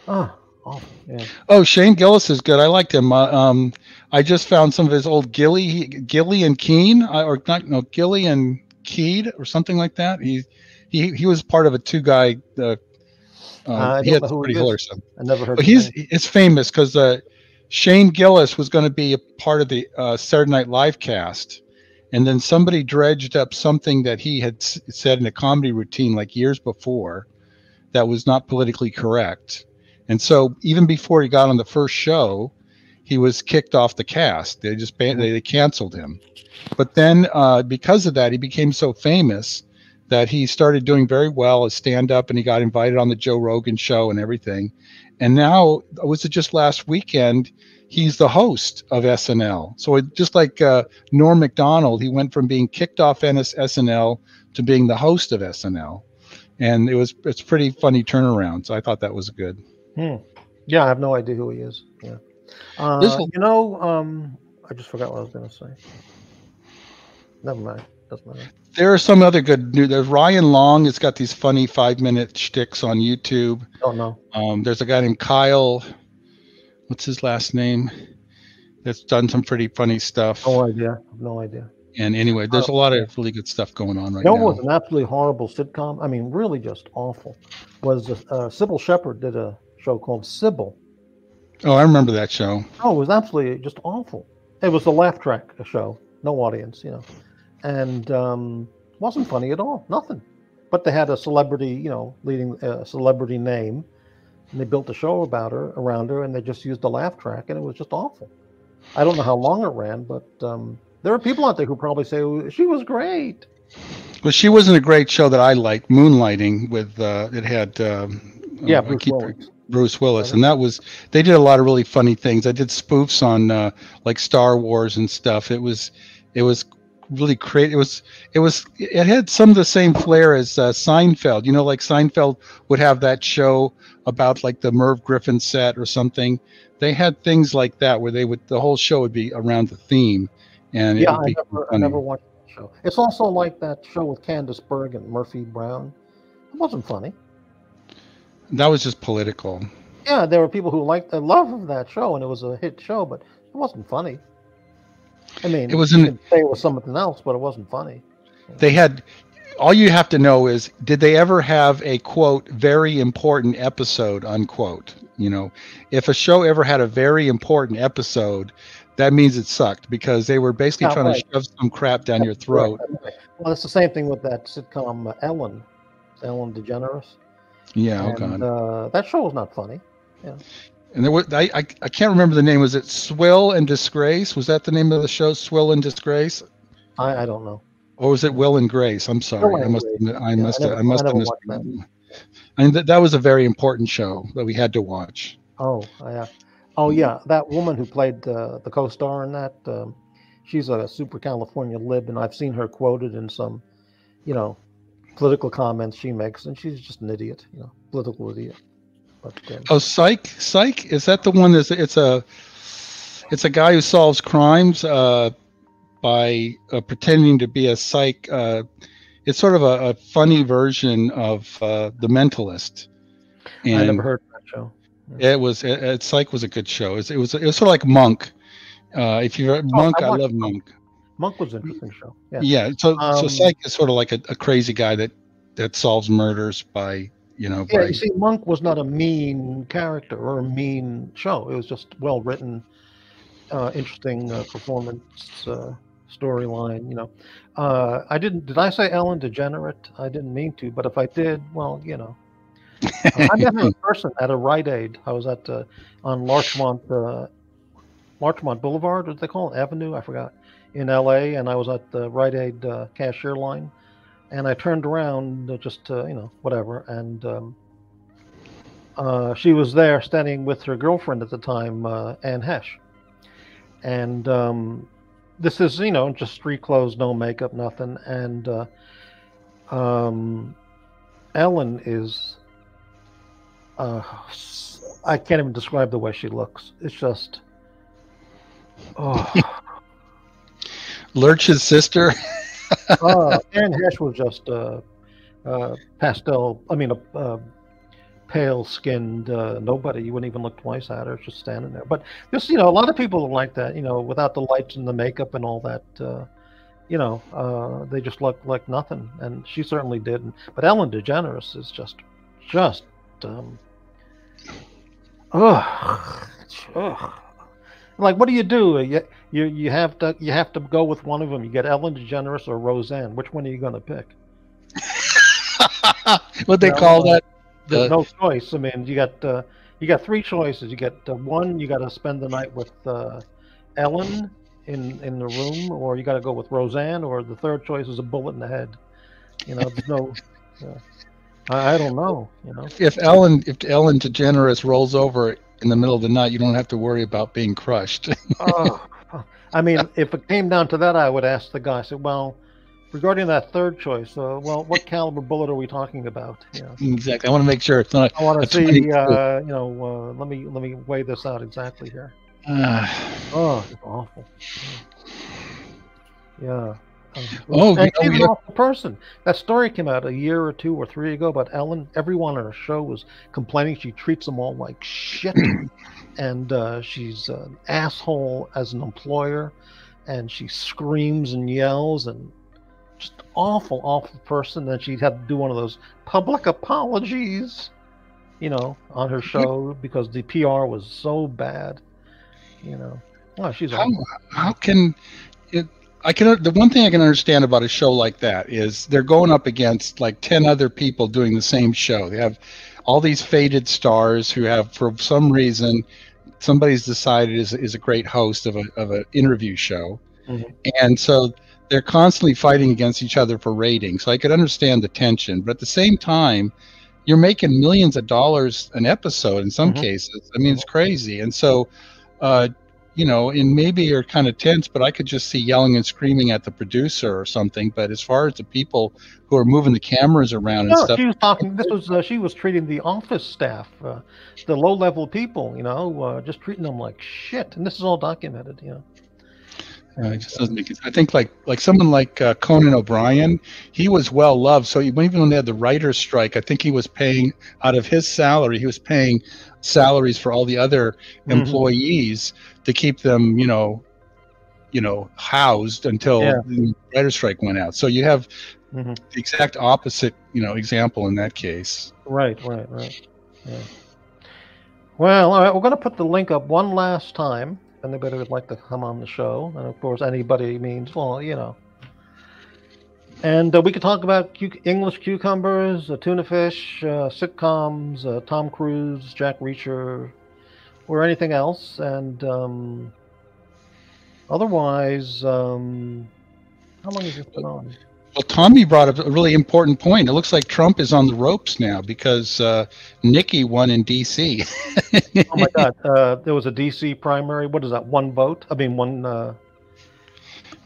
Ah, awful. Yeah. Oh, Shane Gillis is good. I liked him. Uh, um, I just found some of his old Gilly, Gilly and Keen, or not, no, Gilly and Keed, or something like that. He he he was part of a two guy. Uh, uh, I he don't had know some who pretty he is. stuff. I never heard. But he's name. it's famous because uh, Shane Gillis was going to be a part of the uh, Saturday Night Live cast, and then somebody dredged up something that he had s- said in a comedy routine like years before that was not politically correct, and so even before he got on the first show, he was kicked off the cast. They just ban- they, they canceled him, but then uh, because of that, he became so famous that he started doing very well as stand up and he got invited on the Joe Rogan show and everything. And now, was it just last weekend? He's the host of SNL. So it, just like uh, Norm Macdonald, he went from being kicked off NS SNL to being the host of SNL, and it was it's pretty funny turnaround. So I thought that was good. Hmm. Yeah, I have no idea who he is. Yeah. Uh, will- you know, um, I just forgot what I was going to say. Never mind. Doesn't matter. There are some other good new. There's Ryan Long. It's got these funny five minute shticks on YouTube. Don't know. Um, there's a guy named Kyle. What's his last name? That's done some pretty funny stuff. No idea. No idea. And anyway, there's a lot of really good stuff going on right You know now. was an absolutely horrible sitcom? I mean, really just awful. Was uh, Cybill Shepherd did a show called Cybill. Oh, I remember that show. Oh, it was absolutely just awful. It was a laugh track show, no audience, you know, and um, wasn't funny at all. Nothing. But they had a celebrity, you know, leading a celebrity name, and they built a show about her, around her, and they just used a laugh track, and it was just awful. I don't know how long it ran, but um, there are people out there who probably say "Oh, she was great. Well, she wasn't a great show that I liked. Moonlighting with uh, it had um, Yeah, uh, Bruce Willis. Bruce Willis, and that was they did a lot of really funny things. I did spoofs on uh, like Star Wars and stuff. It was it was really great. It was it was it had some of the same flair as uh, Seinfeld. You know, like Seinfeld would have that show about like the Merv Griffin set or something. They had things like that where they would the whole show would be around the theme, and it Yeah, would I be never, I never watched that show. It's also like that show with Candice Bergen Murphy Brown. It wasn't funny. That was just political. Yeah, there were people who liked the love of that show, and it was a hit show, but it wasn't funny. I mean, It was an- say it was something else, but it wasn't funny. they had all you have to know is did they ever have a quote very important episode unquote you know if a show ever had a very important episode that means it sucked because they were basically Yeah, trying right. to shove some crap down your throat Right. Well, it's the same thing with that sitcom uh, Ellen, Ellen DeGeneres. Yeah oh god uh, that show was not funny. and there was I, I i can't remember the name was it swill and disgrace was that the name of the show swill and disgrace I, I don't know. or was it will and grace i'm sorry i must i I must never- have, i must have missed that. I mean, that, that was a very important show that we had to watch. Oh, yeah. Oh, yeah. That woman who played uh, the co-star in that, um, she's a super California lib, and I've seen her quoted in some, you know, political comments she makes, and she's just an idiot, you know, political idiot. But uh, Oh, Psych, Psych, is that the one that's it's a it's a guy who solves crimes uh, by uh, pretending to be a psych. Uh, it's sort of a, a funny version of uh, The Mentalist. And I never heard of that show. it was it, it, Psych was a good show. It was it was, it was sort of like Monk. Uh, if you Monk, I, watched love Monk. Monk. Was an interesting show. Yeah. Yeah, so so Um, Psych is sort of like a, a crazy guy that that solves murders by you know Yeah, by you see, Monk was not a mean character or a mean show. It was just well written, uh, interesting uh, performance uh, storyline. You know, uh, I didn't. Did I say Ellen Degenerate? I didn't mean to, but if I did, well, you know, Uh, I met her in <laughs> person at a Rite Aid. I was at uh, on Larchmont, uh, Larchmont Boulevard. What do they call it? Avenue? I forgot. In L.A. and I was at the Rite Aid uh, cashier line, and I turned around just to, you know whatever, and um, uh, she was there standing with her girlfriend at the time, uh, Anne Heche, and um, this is you know just street clothes, no makeup, nothing, and uh, um, Ellen is. Uh, I can't even describe the way she looks. It's just. Oh, Lurch's sister. uh, Anne Heche was just uh, uh, pastel. I mean, a pale-skinned uh, nobody. You wouldn't even look twice at her, just standing there. But this, you know, a lot of people are like that. You know, without the lights and the makeup and all that. Uh, you know, uh, they just look like nothing, and she certainly didn't. But Ellen DeGeneres is just, just, um, ugh, ugh. Like, what do you do? You, you you have to you have to go with one of them. You get Ellen DeGeneres or Roseanne. Which one are you going to pick? <laughs> what they No, call uh, that? There's The, no choice. I mean, you got uh, you got three choices. You get uh, one. You got to spend the night with uh, Ellen in in the room, or you got to go with Roseanne, or the third choice is a bullet in the head. You know, there's no. Uh, I, I don't know. You know. if Ellen if Ellen DeGeneres rolls over in the middle of the night, you don't have to worry about being crushed. <laughs> oh, I mean, if it came down to that, I would ask the guy. I said, "Well, regarding that third choice, uh, well, what <laughs> caliber bullet are we talking about?" Know, exactly. I want to make sure it's not. I want to see. Uh, you know, uh, let me let me weigh this out exactly here. Uh, Oh, it's awful. Yeah. Oh, and you know, she's we an person. That story came out a year or two or three ago about Ellen. Everyone on her show was complaining she treats them all like shit, <clears throat> and uh, she's an asshole as an employer, and she screams and yells and just awful, awful person. And she had to do one of those public apologies, you know, on her show because the PR was so bad. You know, oh, she's how, awful. how can it i can the one thing i can understand about a show like that is they're going up against like 10 other people doing the same show. They have all these faded stars who have for some reason somebody's decided is, is a great host of a of an interview show. Mhm. and so they're constantly fighting against each other for ratings. So i could understand the tension but at the same time you're making millions of dollars an episode in some Mhm. cases. I mean it's crazy. And so uh, you know, and maybe you're kind of tense, but I could just see yelling and screaming at the producer or something. But as far as the people who are moving the cameras around and stuff, she was talking. This was uh, she was treating the office staff, uh, the low level people. You know, uh, just treating them like shit. And this is all documented. You know. Uh, it just doesn't make sense. I think like like someone like uh, Conan O'Brien, he was well loved. So even when they had the writers' strike, I think he was paying out of his salary, he was paying salaries for all the other Mhm. employees to keep them, you know, you know, housed until Yeah. the writers' strike went out. So you have Mhm. the exact opposite, you know, example in that case. Right, right, right. Yeah. Well, all right. We're going to put the link up one last time. Anybody would like to come on the show, and of course, anybody means well, you know. And uh, we could talk about cu- English cucumbers, uh, tuna fish, uh, sitcoms, uh, Tom Cruise, Jack Reacher, or anything else. And um, otherwise, um, how long has this been on? Well, Tommy brought up a really important point. It looks like Trump is on the ropes now because uh, Nikki won in D.C. <laughs> Oh my God! Uh, there was a DC primary. What is that? One vote? I mean, one. Uh,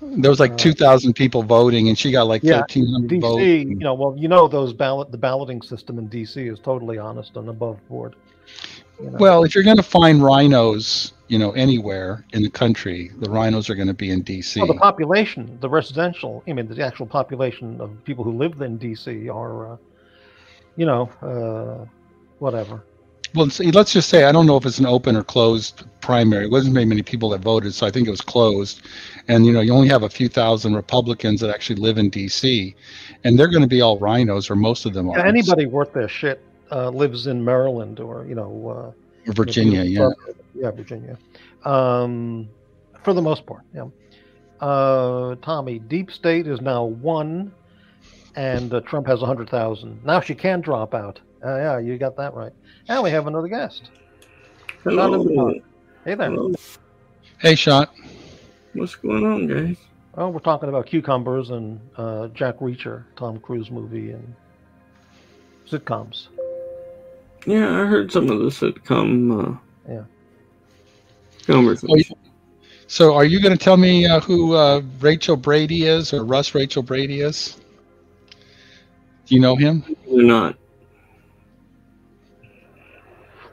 there was like Uh, 2,000 people voting, and she got like Yeah, 1,300 votes. DC, you know, well, you know, those ballot, the balloting system in DC is totally honest and above board. You know? Well, if you're going to find RINOs, you know, anywhere in the country, the RINOs are going to be in D.C. Well, the population, the residential, I mean, the actual population of people who live in DC are, uh, you know, uh, whatever. Well, see, let's just say I don't know if it's an open or closed primary. It wasn't very many people that voted, so I think it was closed. And you know, you only have a few thousand Republicans that actually live in D.C., and they're going to be all RINOs, or most of them are. Anybody worth their shit uh, lives in Maryland or you know, uh, Virginia, the- yeah. yeah, Virginia, um, for the most part. Yeah. Uh, Tommy, deep state is now one, and uh, Trump has a hundred thousand. Now she can drop out. Uh, yeah, you got that right. And we have another guest. Shot in the Hello. Hey there. Hello. Hey, shot. What's going on, guys? Oh, we're talking about cucumbers and uh, Jack Reacher, Tom Cruise movie, and sitcoms. Yeah, I heard some of the sitcom. Uh, Yeah. Conversation. So, are you going to tell me uh, who uh, Rachel Brady is, or Russ Rachel Brady is? Do you know him? They're not.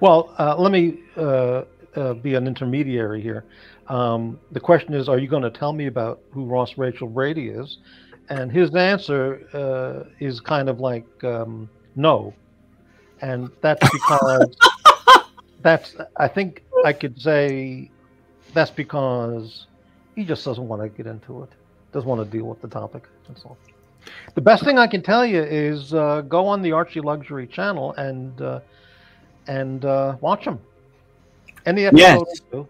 Well, uh, let me. Uh, uh, be an intermediary here. Um, the question is, are you going to tell me about who Ross Rachel Brady is? And his answer uh, is kind of like um, no, and that's because <laughs> that's. I think I could say that's because he just doesn't want to get into it. Doesn't want to deal with the topic. That's all. The best thing I can tell you is uh, go on the Archie Luxury channel and uh, and uh, watch them. Any episode, Yes. or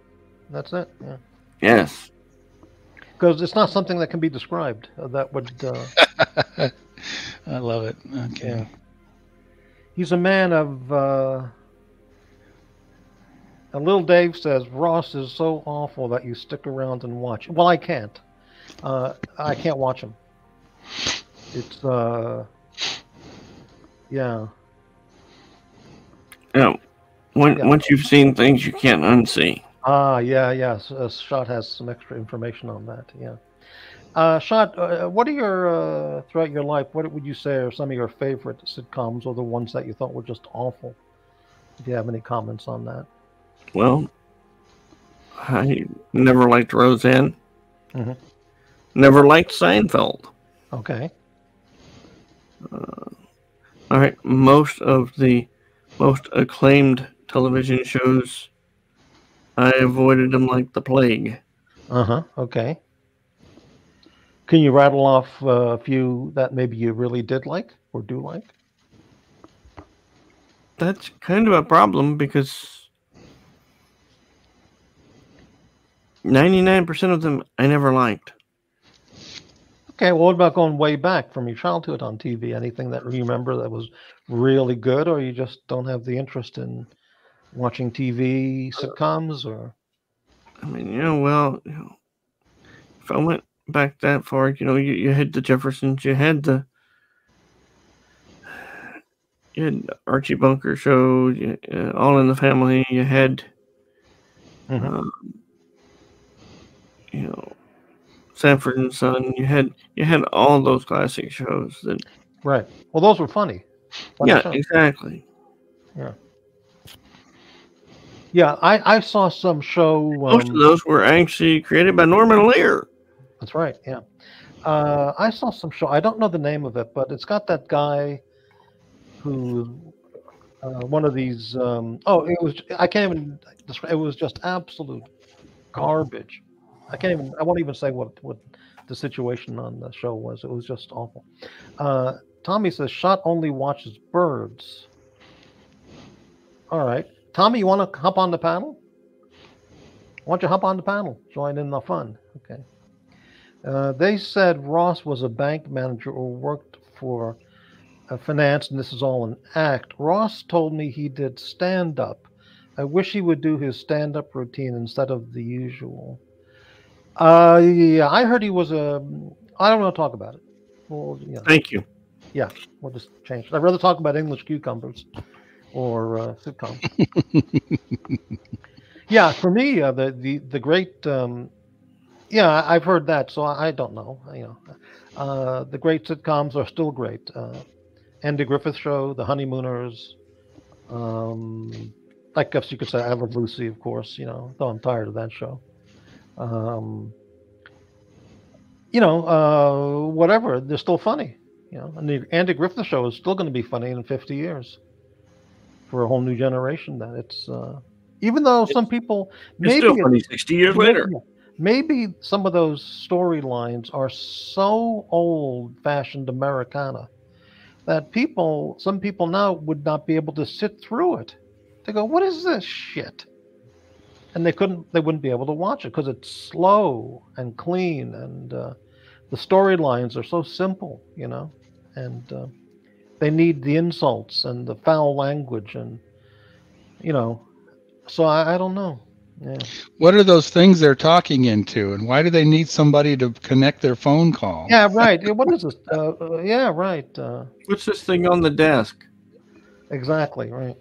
that's it. Yeah, Yes. because it's not something that can be described. Uh, that would. Uh, <laughs> I love it. Okay. Yeah. He's a man of. Uh, and little Dave says Ross is so awful that you stick around and watch. Well, I can't. Uh, I can't watch him. It's uh, yeah. Yeah. When, Yeah. Once you've seen things you can't unsee. Ah, yeah, yeah. S- Uh, Shot has some extra information on that. Yeah. Uh, Shot, uh, what are your uh, throughout your life? What would you say are some of your favorite sitcoms, or the ones that you thought were just awful? If you have any comments on that. Well, I never liked Roseanne. Mhm. Never liked Seinfeld. Okay. All right, most of the most acclaimed television shows, I avoided them like the plague. Uh huh. Okay. Can you rattle off uh, a few that maybe you really did like or do like? That's kind of a problem because 99% of them I never liked. Okay. Well, what about going way back from your childhood on TV? Anything that you remember that was really good, or you just don't have the interest in watching TV sitcoms, or? I mean, you know, well, you know, if I went back that far, you know, you, you had the Jeffersons, you had the you had Archie Bunker show, you, uh, All in the Family. You had, Mhm. um, you know, Sanford and Son. You had you had all those classic shows that. Right. Well, those were funny. Funny yeah, shows. exactly. Yeah, Yeah, I, I saw some show. Most of Um, those were actually created by Norman Lear. That's right. Yeah. Uh, I saw some show. I don't know the name of it, but it's got that guy who, uh, one of these. Um, oh, it was. I can't even. describe It was just absolute garbage. I can't even. I won't even say what what the situation on the show was. It was just awful. Uh, Tommy says, "Shot only watches birds." All right, Tommy, you want to hop on the panel? Why don't you hop on the panel? Join in the fun. Okay. Uh, they said Ross was a bank manager or worked for uh, finance, and this is all an act. Ross told me he did stand up. I wish he would do his stand up routine instead of the usual. Uh, yeah, I heard he was a. I don't want to talk about it. Well, yeah, Thank you. Yeah, we'll just change. I'd rather talk about English cucumbers or uh, sitcom. <laughs> yeah, for me, uh, the the the great. Um, yeah, I've heard that, so I, don't know. You know, uh, the great sitcoms are still great. Uh, Andy Griffith Show, The Honeymooners. Um, I guess you could say I Love Lucy, of course. You know, though I'm tired of that show. Um, you know, uh, whatever. They're still funny. You know, and the Andy Griffith Show is still going to be funny in 50 years for a whole new generation. That it's uh, even though some people It's maybe still funny 60 years later. Maybe, some of those storylines are so old-fashioned Americana that people, some people now would not be able to sit through it. They go, "What is this shit?" And they couldn't, they wouldn't be able to watch it because it's slow and clean, and uh, the storylines are so simple, you know, and uh, they need the insults and the foul language, and you know, so I, I don't know. Yeah. What are those things they're talking into, and why do they need somebody to connect their phone call? Yeah, right. What is this? Uh, uh, yeah, right. Uh, What's this thing on the desk? exactly, right.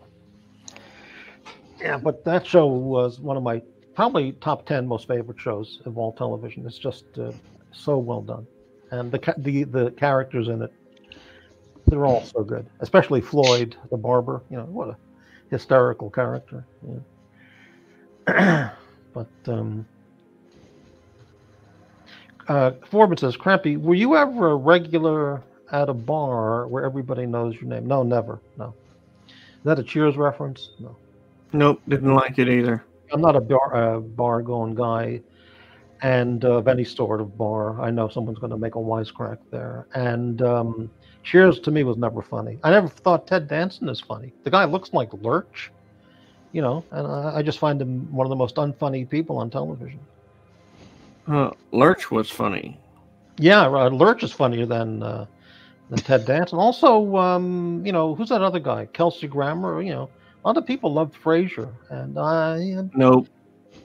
Yeah, but that show was one of my probably top ten most favorite shows of all television. It's just uh, so well done, and the the the characters in it, they're all so good. Especially Floyd, the barber. You know, what a hysterical character. Yeah. <clears throat> but um, uh, Forbin says, Crappy, were you ever a regular at a bar where everybody knows your name? No, never. No. Is that a Cheers reference? No. Nope, didn't like it either. I'm not a bar, uh, bar going guy, and uh, of any sort of bar. I know someone's going to make a wisecrack there. And um, Cheers to me was never funny. I never thought Ted Danson is funny. The guy looks like Lurch, you know, and I, I just find him one of the most unfunny people on television. Uh, Lurch was funny. Yeah, uh, Lurch is funnier than uh, than Ted <laughs> Danson. Also, um, you know, who's that other guy? Kelsey Grammer. You know, a lot of people loved Frasier, and I, Nope,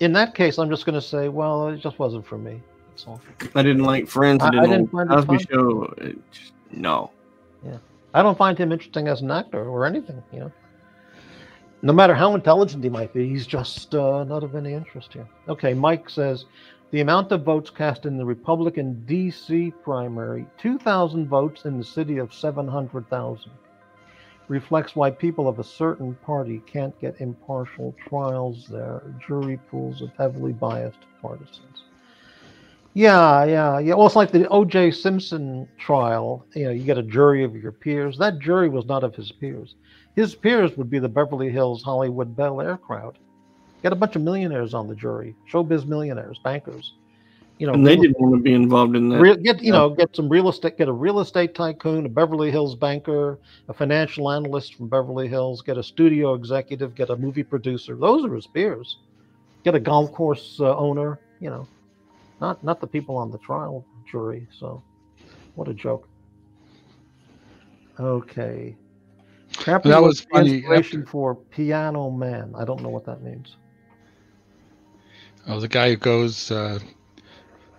in that case, I'm just going to say, well, it just wasn't for me. That's all. I didn't like Friends. I, I- I didn't, didn't like find it Cosby. Show. It just, no. I don't find him interesting as an actor or anything. You know, no matter how intelligent he might be, he's just uh, not of any interest here. Okay, Mike says the amount of votes cast in the Republican D.C. primary, 2,000 votes in the city of 700,000, reflects why people of a certain party can't get impartial trials there. Jury pools of heavily biased partisans. Yeah, yeah, yeah. Well, it's like the O.J. Simpson trial. You know, you get a jury of your peers. That jury was not of his peers. His peers would be the Beverly Hills, Hollywood, Bel Air crowd. Get a bunch of millionaires on the jury, showbiz millionaires, bankers. You know, And they didn't want to be involved in that. real, get you know get some real estate, get a real estate tycoon, a Beverly Hills banker, a financial analyst from Beverly Hills, get a studio executive, get a movie producer. Those are his peers. Get a golf course uh, owner. You know, not not the people on the trial jury. So, what a joke. Okay. That was was the funny inspiration after- for Piano Man. I don't know what that means. Oh, the guy who goes uh,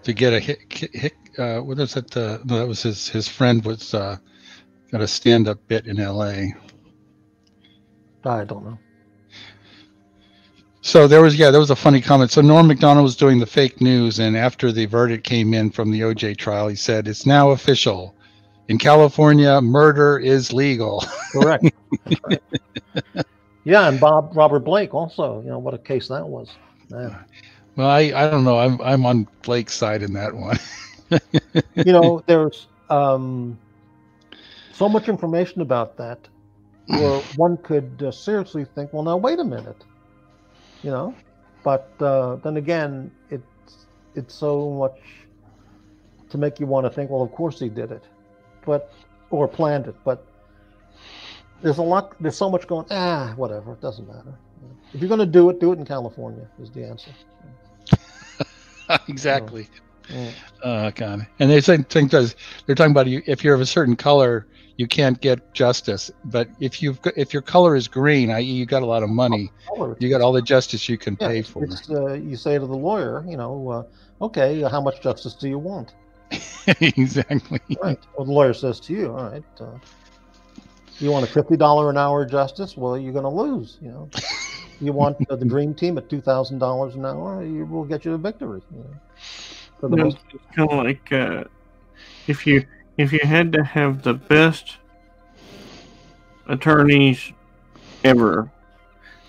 to get a hit. hit uh, what is that? Uh, no, that was his his friend was uh, got a stand up bit in L.A. I don't know. So there was yeah, there was a funny comment. So Norm Macdonald was doing the fake news, and after the verdict came in from the OJ trial, he said it's now official. In California, murder is legal. <laughs> Correct. Right. Yeah, and Bob Robert Blake also. You know what a case that was. Man. Well, I, I don't know. I'm I'm on Blake's side in that one. <laughs> you know, there's um, so much information about that where one could uh, seriously think, well, now wait a minute, you know. But uh, then again, it's it's so much to make you want to think, well, of course he did it, but or planned it. But there's a lot. There's so much going. Ah, whatever. It doesn't matter. If you're going to do it, do it in California. Is the answer. <laughs> exactly. Mm. Uh, God. And they say think does they're talking about you if you're of a certain color, you can't get justice. But if you've if your color is green, i.e., you got a lot of money, Color. you got all the justice you can Yeah, pay for. It's, uh, you say to the lawyer, you know, uh, okay, how much justice do you want? <laughs> exactly. Right. Well, the lawyer says to you, all right, uh, you want a fifty dollar an hour justice? Well, you're going to lose. You know, you want uh, the dream team at two thousand dollars an hour? You will get you a victory. You know, for the You know, most, it's kind of like uh, if you if you had to have the best attorneys ever,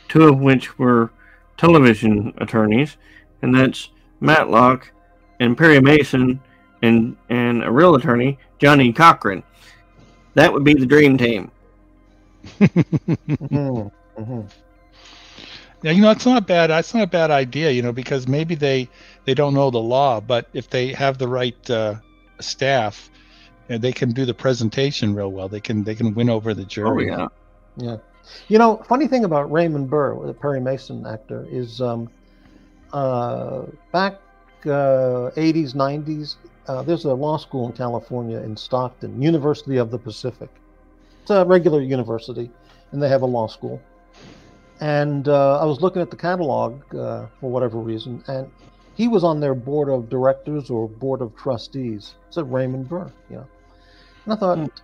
two of which were television attorneys, and that's Matlock and Perry Mason, and and a real attorney, Johnnie Cochran. That would be the dream team. Mhm, mhm. Yeah, you know, it's not a bad. It's not a bad idea, you know, because maybe they they don't know the law, but if they have the right uh, staff, you know, they can do the presentation real well. They can they can win over the jury. Oh jury. yeah. Yeah. You know, funny thing about Raymond Burr, the Perry Mason actor, is um, uh, back uh, 80s, 90s, uh, there's a law school in California in Stockton, University of the Pacific. It's a regular university, and they have a law school. And uh, I was looking at the catalog uh, for whatever reason, and he was on their board of directors or board of trustees. It said Raymond Burr, you know. And I thought,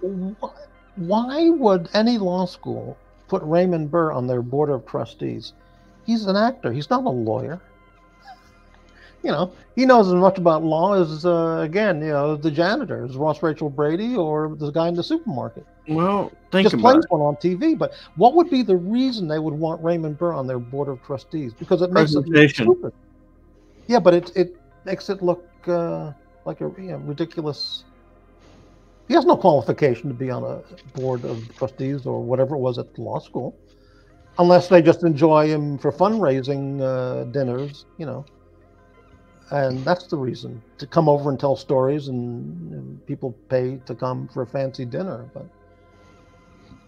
why, why would any law school put Raymond Burr on their board of trustees? He's an actor. He's not a lawyer. You know, he knows as much about law as uh, again, you know, the janitor, as Ross Rachel Brady or the guy in the supermarket. Well, think Just plays it. one on TV. But what would be the reason they would want Raymond Burr on their board of trustees? Because it makes it stupid. Yeah, but it it makes it look uh, like a you know, ridiculous. He has no qualification to be on a board of trustees or whatever it was at law school, unless they just enjoy him for fundraising uh, dinners, you know. And that's the reason to come over and tell stories, and, and people pay to come for a fancy dinner. But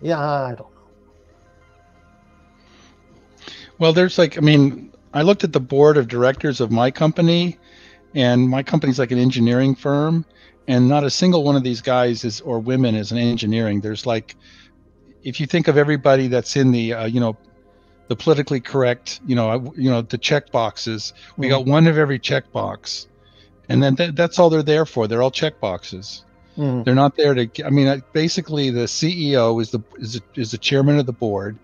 yeah, I don't know. Well, there's like, I mean, I looked at the board of directors of my company, and my company's like an engineering firm, and not a single one of these guys is or women is in engineering. There's like, if you think of everybody that's in the, uh, you know, the politically correct, you know, you know, the check boxes, we got one of every check box, and then th- that's all they're there for. They're all check boxes. Mhm. They're not there to. I mean, basically, the CEO is the is the, is the chairman of the board.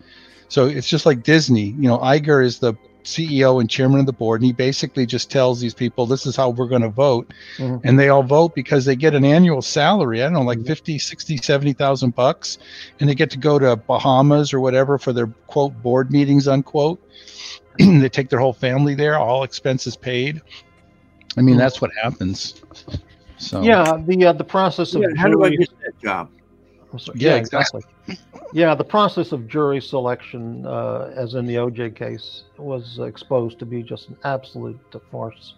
So it's just like Disney. You know, Iger is the CEO and chairman of the board, and he basically just tells these people, "This is how we're going to vote," Mhm. and they all vote because they get an annual salary. I don't know, like Mhm. 50, 60, 70,000 bucks, and they get to go to Bahamas or whatever for their quote board meetings unquote. <clears throat> they take their whole family there, all expenses paid. I mean, Mhm. that's what happens. So Yeah, the uh, the process of Yeah, how do I get that job? I'm sorry. Yeah, exactly. Yeah, the process of jury selection, uh, as in the OJ case, was exposed to be just an absolute farce.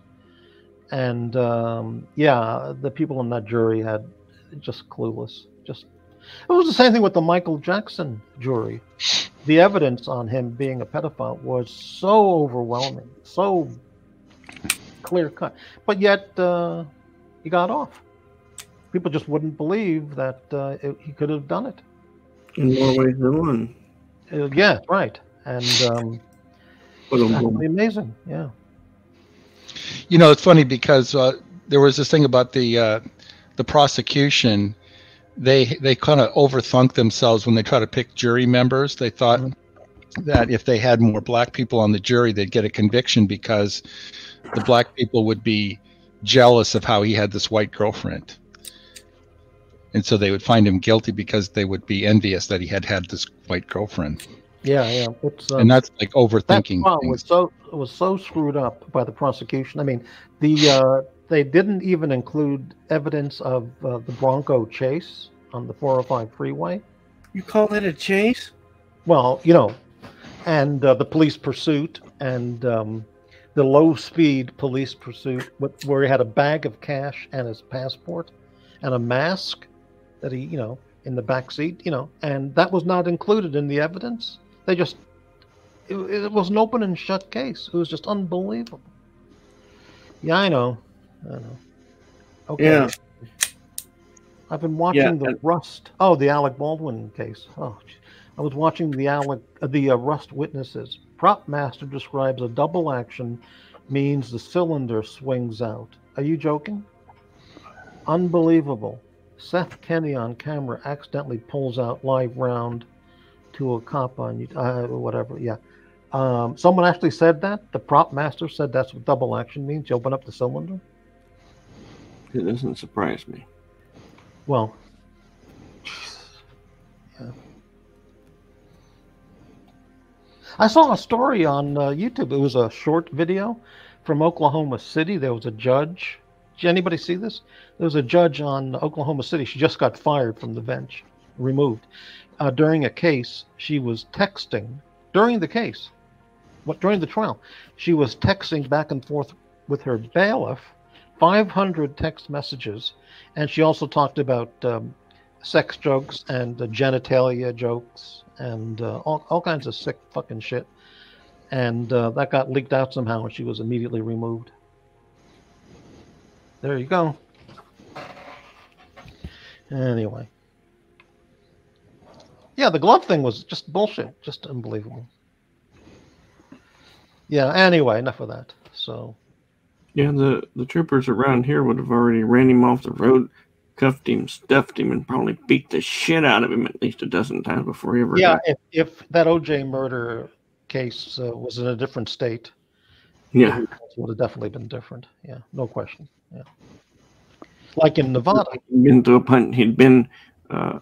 And um, yeah, the people in that jury had just clueless. Just it was the same thing with the Michael Jackson jury. The evidence on him being a pedophile was so overwhelming, so clear cut, but yet uh, he got off. People just wouldn't believe that uh, it, he could have done it. In more ways than one. Uh, yeah, right. And um, But absolutely amazing. Yeah. You know, it's funny because uh, there was this thing about the uh, the prosecution. They they kind of overthunk themselves when they try to pick jury members. They thought Mhm. that if they had more black people on the jury, they'd get a conviction because the black people would be jealous of how he had this white girlfriend, and so they would find him guilty because they would be envious that he had had this white girlfriend. Yeah, yeah. It's, um, and that's like that overthinking trial was so was so screwed up by the prosecution. I mean, the uh, they didn't even include evidence of uh, the Bronco chase on the 405 freeway. you call that a chase? Well, you know, and uh, the police pursuit and um, the low speed police pursuit, with, where he had a bag of cash and his passport and a mask that he, you know, in the back seat, you know, and that was not included in the evidence. They just, it, it was an open and shut case. It was just unbelievable. Yeah, I know. I know. Okay. Yeah. I've been watching Yeah, the Rust. Oh, the Alec Baldwin case. Oh, gee. I was watching the Alec, uh, the uh, Rust witnesses. Prop master describes a double action means the cylinder swings out. Are you joking? Unbelievable. Seth Kenney on camera accidentally pulls out live round to a cop on you, uh, whatever. Yeah. Um, someone actually said that. The prop master said that's what double action means. You open up the cylinder. It doesn't surprise me. Well, yeah. I saw a story on uh, YouTube. It was a short video from Oklahoma City. There was a judge. Did anybody see this? There was a judge on Oklahoma City. She just got fired from the bench, removed. Uh, during a case, she was texting. During the case, what during the trial, she was texting back and forth with her bailiff, 500 text messages and she also talked about um, sex jokes and uh, genitalia jokes and uh, all, all kinds of sick fucking shit. And uh, that got leaked out somehow, and she was immediately removed. There you go. Anyway. Yeah, the glove thing was just bullshit. Just unbelievable. Yeah, anyway, enough of that. So, Yeah, the, the troopers around here would have already ran him off the road, cuffed him, stuffed him, and probably beat the shit out of him at least a dozen times before he ever yeah, if, if that OJ murder case uh, was in a different state Yeah. would have definitely been different. Yeah, no question. Yeah, like in Nevada. He'd been to a punch. He'd been uh,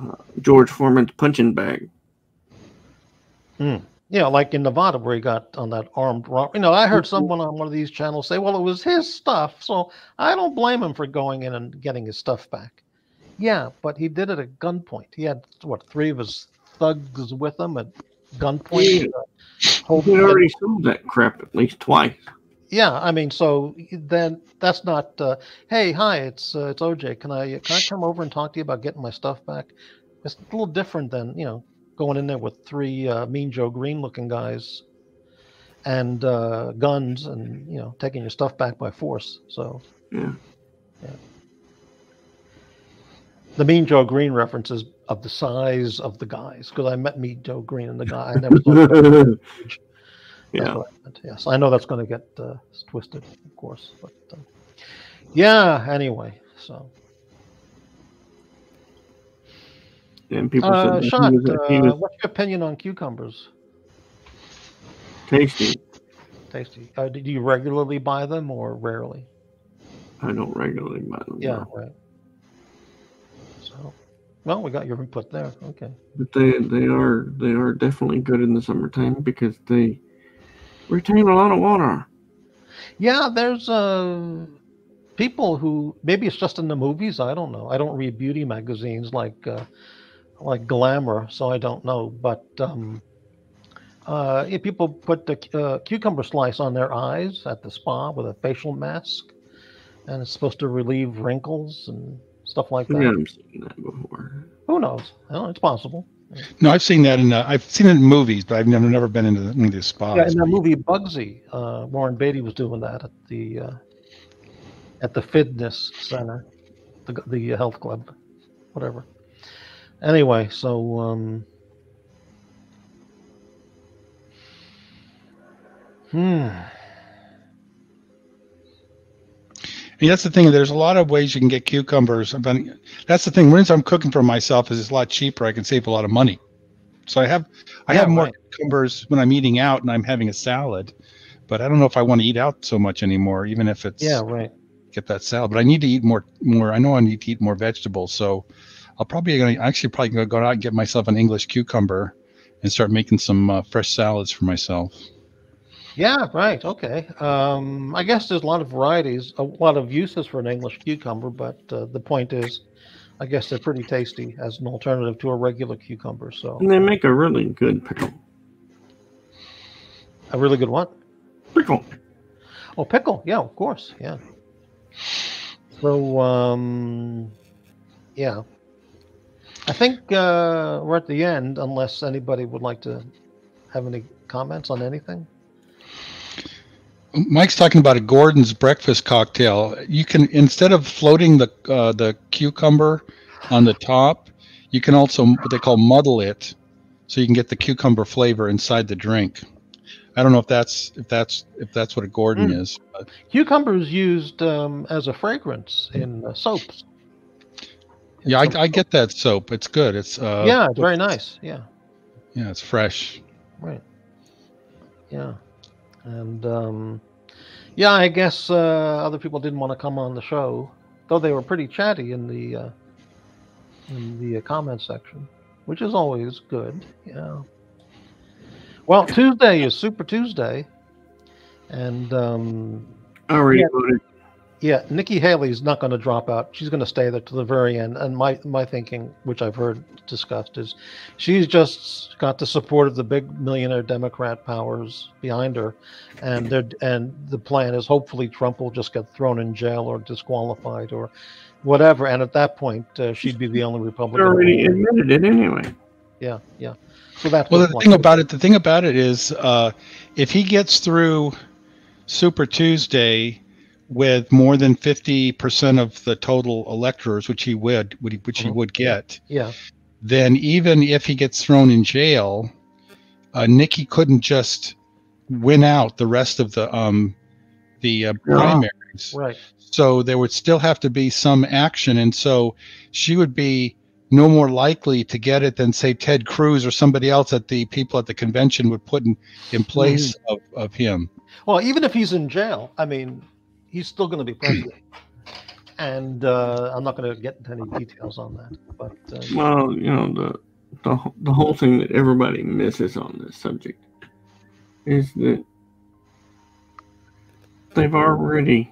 uh, George Foreman's punching bag. Yeah, like in Nevada where he got on that armed robbery. You know, I heard someone on one of these channels say, "Well, it was his stuff," so I don't blame him for going in and getting his stuff back. Yeah, but he did it at gunpoint. He had what three of his thugs with him at gunpoint. Yeah. Hold- He'd already sold that crap at least twice. Yeah, I mean, so then that's not. Uh, hey, hi, it's uh, it's OJ. Can I can I come over and talk to you about getting my stuff back? It's a little different than you know going in there with three uh, Mean Joe Greene looking guys and uh, guns and you know taking your stuff back by force. So yeah, Yeah. the Mean Joe Greene references of the size of the guys because I met Mean Joe Greene and the guy. I <laughs> never saw yeah. I. Yes, I know that's going to get uh, twisted, of course. But um, yeah, anyway. So, And people uh, said that Shot, he was, he uh, was what's your opinion on cucumbers? tasty. Tasty. Uh, do you regularly buy them or rarely? I don't regularly buy them. Yeah, no. right. So, well, we got your input there. Okay. But they they are they are definitely good in the summertime because they retain a lot of water. Yeah, there's uh, people who maybe it's just in the movies. I don't know. I don't read beauty magazines like uh, like Glamour, so I don't know. But um, uh, if people put the uh, cucumber slice on their eyes at the spa with a facial mask, and it's supposed to relieve wrinkles and stuff like that. Yeah, I've seen that before. Who knows? Well, it's possible. No, I've seen that in uh, I've seen it in movies, but I've never never been into the, into the spas. Yeah, in the movie Bugsy, uh, Warren Beatty was doing that at the uh, at the fitness center, the the health club, whatever. Anyway, so um, hmm, mean, that's the thing. There's a lot of ways you can get cucumbers. But that's the thing. Once I'm cooking for myself, is it's a lot cheaper. I can save a lot of money. So I have I Yeah, have more right. cucumbers when I'm eating out and I'm having a salad. But I don't know if I want to eat out so much anymore, even if it's yeah, right. get that salad. But I need to eat more more. I know I need to eat more vegetables. So I'll probably gonna actually probably gonna go out and get myself an English cucumber and start making some uh, fresh salads for myself. Yeah, right. Okay. Um, I guess there's a lot of varieties, a lot of uses for an English cucumber, but uh, the point is, I guess they're pretty tasty as an alternative to a regular cucumber. So And they make a really good pickle. a really good one. Pickle. Oh, pickle. Yeah, of course. Yeah. So, um, yeah. I think uh, we're at the end, unless anybody would like to have any comments on anything. Mike's talking about a Gordon's breakfast cocktail. You can instead of floating the uh, the cucumber on the top, you can also what they call muddle it, so you can get the cucumber flavor inside the drink. I don't know if that's if that's if that's what a Gordon Mm. is. But Cucumber is used um, as a fragrance in uh, soaps. In yeah, I, some I get that soap. It's good. It's uh, yeah, it's very nice. Yeah, Yeah, it's fresh. right. Yeah, and um, yeah, I guess uh, other people didn't want to come on the show, though they were pretty chatty in the uh, in the uh, comment section, which is always good. Yeah. Well, Tuesday is Super Tuesday, and um, I already Yeah. voted. Yeah, Nikki Haley's not going to drop out. She's going to stay there to the very end. And my my thinking, which I've heard discussed, is she's just got the support of the big millionaire Democrat powers behind her, and they're and the plan is hopefully Trump will just get thrown in jail or disqualified or whatever. And at that point, uh, she'd be the only I Republican. already admitted it anyway. Yeah, yeah. So that's Well, the the point. thing about it, the thing about it is, uh, if he gets through Super Tuesday with more than fifty percent of the total electors, which he would, which he Mhm. would get, yeah, then even if he gets thrown in jail, uh, Nikki couldn't just win out the rest of the um, the uh, primaries. right. So there would still have to be some action, and so she would be no more likely to get it than say Ted Cruz or somebody else that the people at the convention would put in, in place of, of him. Well, even if he's in jail, I mean, he's still going to be president. and uh, I'm not going to get into any details on that. But uh, Well, you know the the the whole thing that everybody misses on this subject is that they've already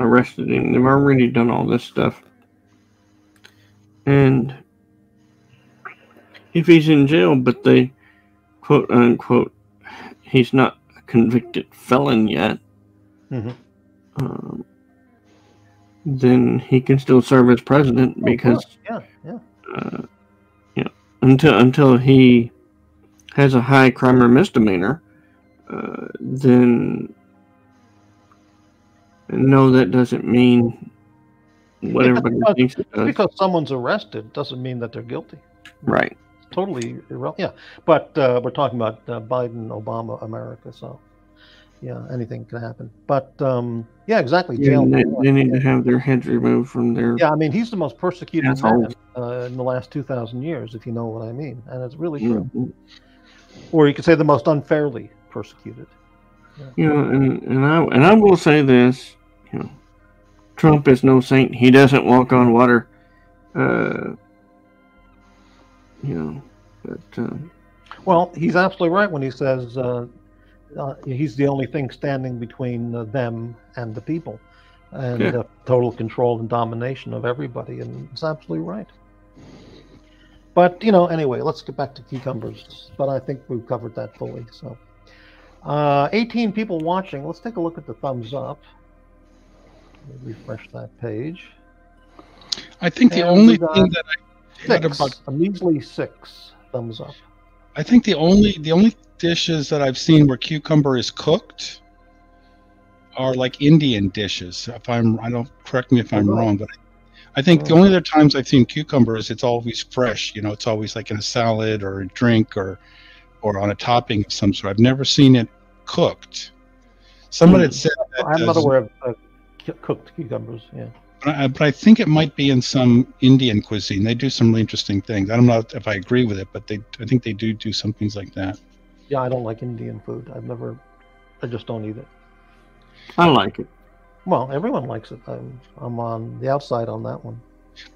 arrested him. They've already done all this stuff, and if he's in jail, but they quote unquote he's not a convicted felon yet, Mhm. Um, then he can still serve as president Oh, because yeah, yeah. uh, you know, until until he has a high crime or misdemeanor, uh, then no, that doesn't mean what everybody because- thinks it does. because someone's arrested doesn't mean that they're guilty. Right. Totally irrelevant. Yeah, but uh, we're talking about uh, Biden, Obama, America. So, yeah, anything can happen. But um, yeah, exactly. Yeah, Jail. they, they need to have their heads removed from their. Yeah, I mean, he's the most persecuted Assholes. man uh, in the last two thousand years, if you know what I mean, and it's really true. Mhm. Or you could say the most unfairly persecuted. You know, and, and I and I will say this, you know, Trump is no saint. He doesn't walk on water. Uh, you know, but uh, Well, he's absolutely right when he says uh, uh, he's the only thing standing between uh, them and the people, and Yeah. uh, total control and domination of everybody. And it's absolutely right. But you know, anyway, let's get back to cucumbers. But I think we've covered that fully. So, uh, 18 people watching. Let's take a look at the thumbs up. Refresh that page. I think the And, only uh, thing that I Six, about a measly six thumbs up. I think the only the only dishes that I've seen where cucumber is cooked are like Indian dishes. If I'm I don't correct me if I'm Oh. wrong, but I think the Oh. only other times I've seen cucumbers, it's always fresh. You know, it's always like in a salad or a drink or or on a topping of some sort. I've never seen it cooked. Someone had said that I'm not aware of uh, cooked cucumbers. Yeah. But I, but I think it might be in some Indian cuisine. They do some really interesting things. I don't know if I agree with it, but they I think they do do some things like that. Yeah, I don't like Indian food. I've never, I just don't eat it. I like it. Well, everyone likes it. I'm, I'm on the outside on that one.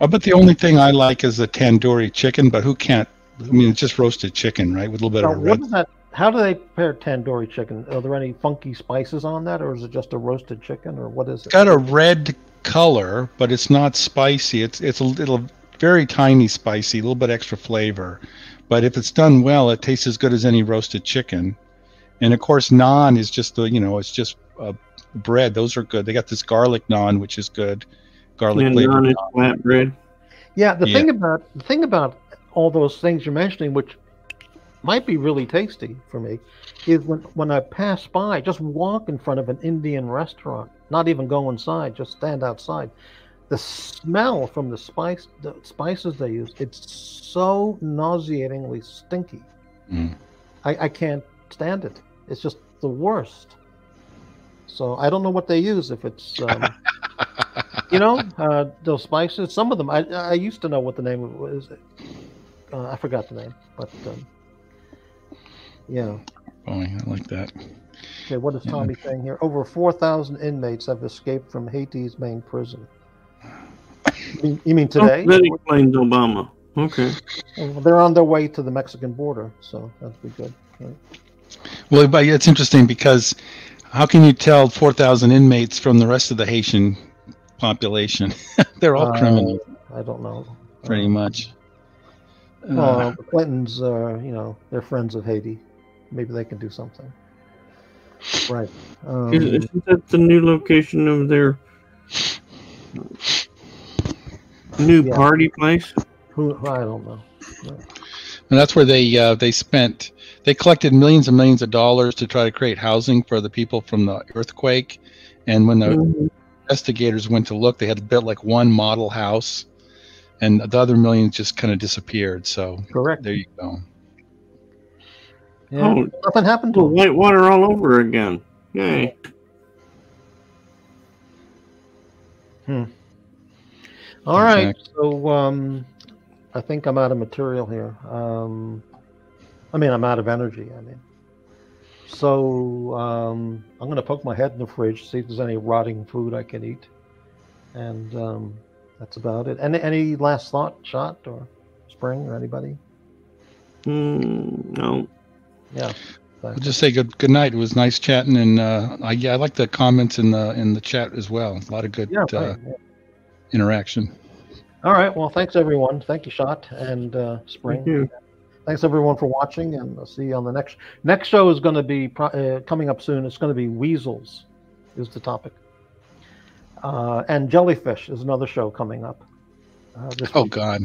I bet the only thing I like is the tandoori chicken, but who can't? I mean, it's just roasted chicken, right, with a little bit Now, of a what red. is that? How do they prepare tandoori chicken? Are there any funky spices on that, or is it just a roasted chicken, or what is It's it? got a red color, but it's not spicy. It's it's a little very tiny spicy, a little bit extra flavor. But if it's done well, it tastes as good as any roasted chicken. And of course, naan is just the you know it's just uh, bread. Those are good. They got this garlic naan, which is good, garlic And flavored. on it, naan. flat bread. Yeah, the Yeah. thing about the thing about all those things you're mentioning, which might be really tasty for me, is when when I pass by, just walk in front of an Indian restaurant, not even go inside, just stand outside. The smell from the spice, the spices they use, it's so nauseatingly stinky. Mm. I, I can't stand it. It's just the worst. So I don't know what they use. If it's, um, <laughs> you know, uh, those spices. Some of them, I, I used to know what the name of it was. Uh, I forgot the name, but um, yeah. Oh, I like that. Okay, what is Tommy saying here? Over 4,000 inmates have escaped from Haiti's main prison. You mean, you mean today? Oh, that explains Obama. Okay. Well, They're on their way to the Mexican border, so that'd be good. right? Well, but it's interesting because how can you tell 4,000 inmates from the rest of the Haitian population? <laughs> They're all Uh, criminals, I don't know. pretty Uh, much. Well, Uh, the Clintons, uh, you know, they're friends of Haiti. Maybe they can do something. Right. Um, Is, isn't that the new location of their new Yeah. party place? who, I don't know. and that's where they uh, they spent they collected millions and millions of dollars to try to create housing for the people from the earthquake. And when the Mhm. investigators went to look, they had built like one model house, and the other millions just kind of disappeared. So Correct. there you go. Yeah. Oh, Nothing happened to them. Whitewater all over again. Yay. Hmm. All right. Exactly. So, um, I think I'm out of material here. Um, I mean, I'm out of energy. I mean, so um, I'm gonna poke my head in the fridge, see if there's any rotting food I can eat, and um, that's about it. Any any last thought, shot or spring or anybody? Mm, no. Yeah. I'll just say good good night. It was nice chatting, and uh, I yeah, I like the comments in the in the chat as well. A lot of good Yeah. uh, yeah. interaction. All right. Well, thanks everyone. Thank you, shot and uh, spring. Thank you. Thanks everyone for watching, and I'll see you on the next. Next show is going to be pro- uh, coming up soon. It's going to be weasels, is the topic, uh, and jellyfish is another show coming up. Uh, Oh week. God,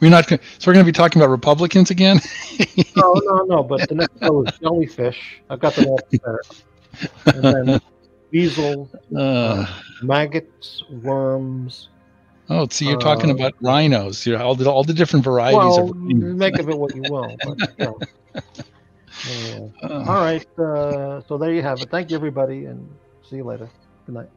we're not. Gonna, so we're going to be talking about Republicans again. <laughs> No, no, no. But the next show is jellyfish. I've got them all prepared. And then weasels, Uh, maggots, worms. oh, see, you're talking Uh, about RINOs. You know, all the all the different varieties Well, of. make of it what you will. But, you know. <laughs> Uh, All right. Uh, so there you have it. Thank you, everybody, and see you later. Good night.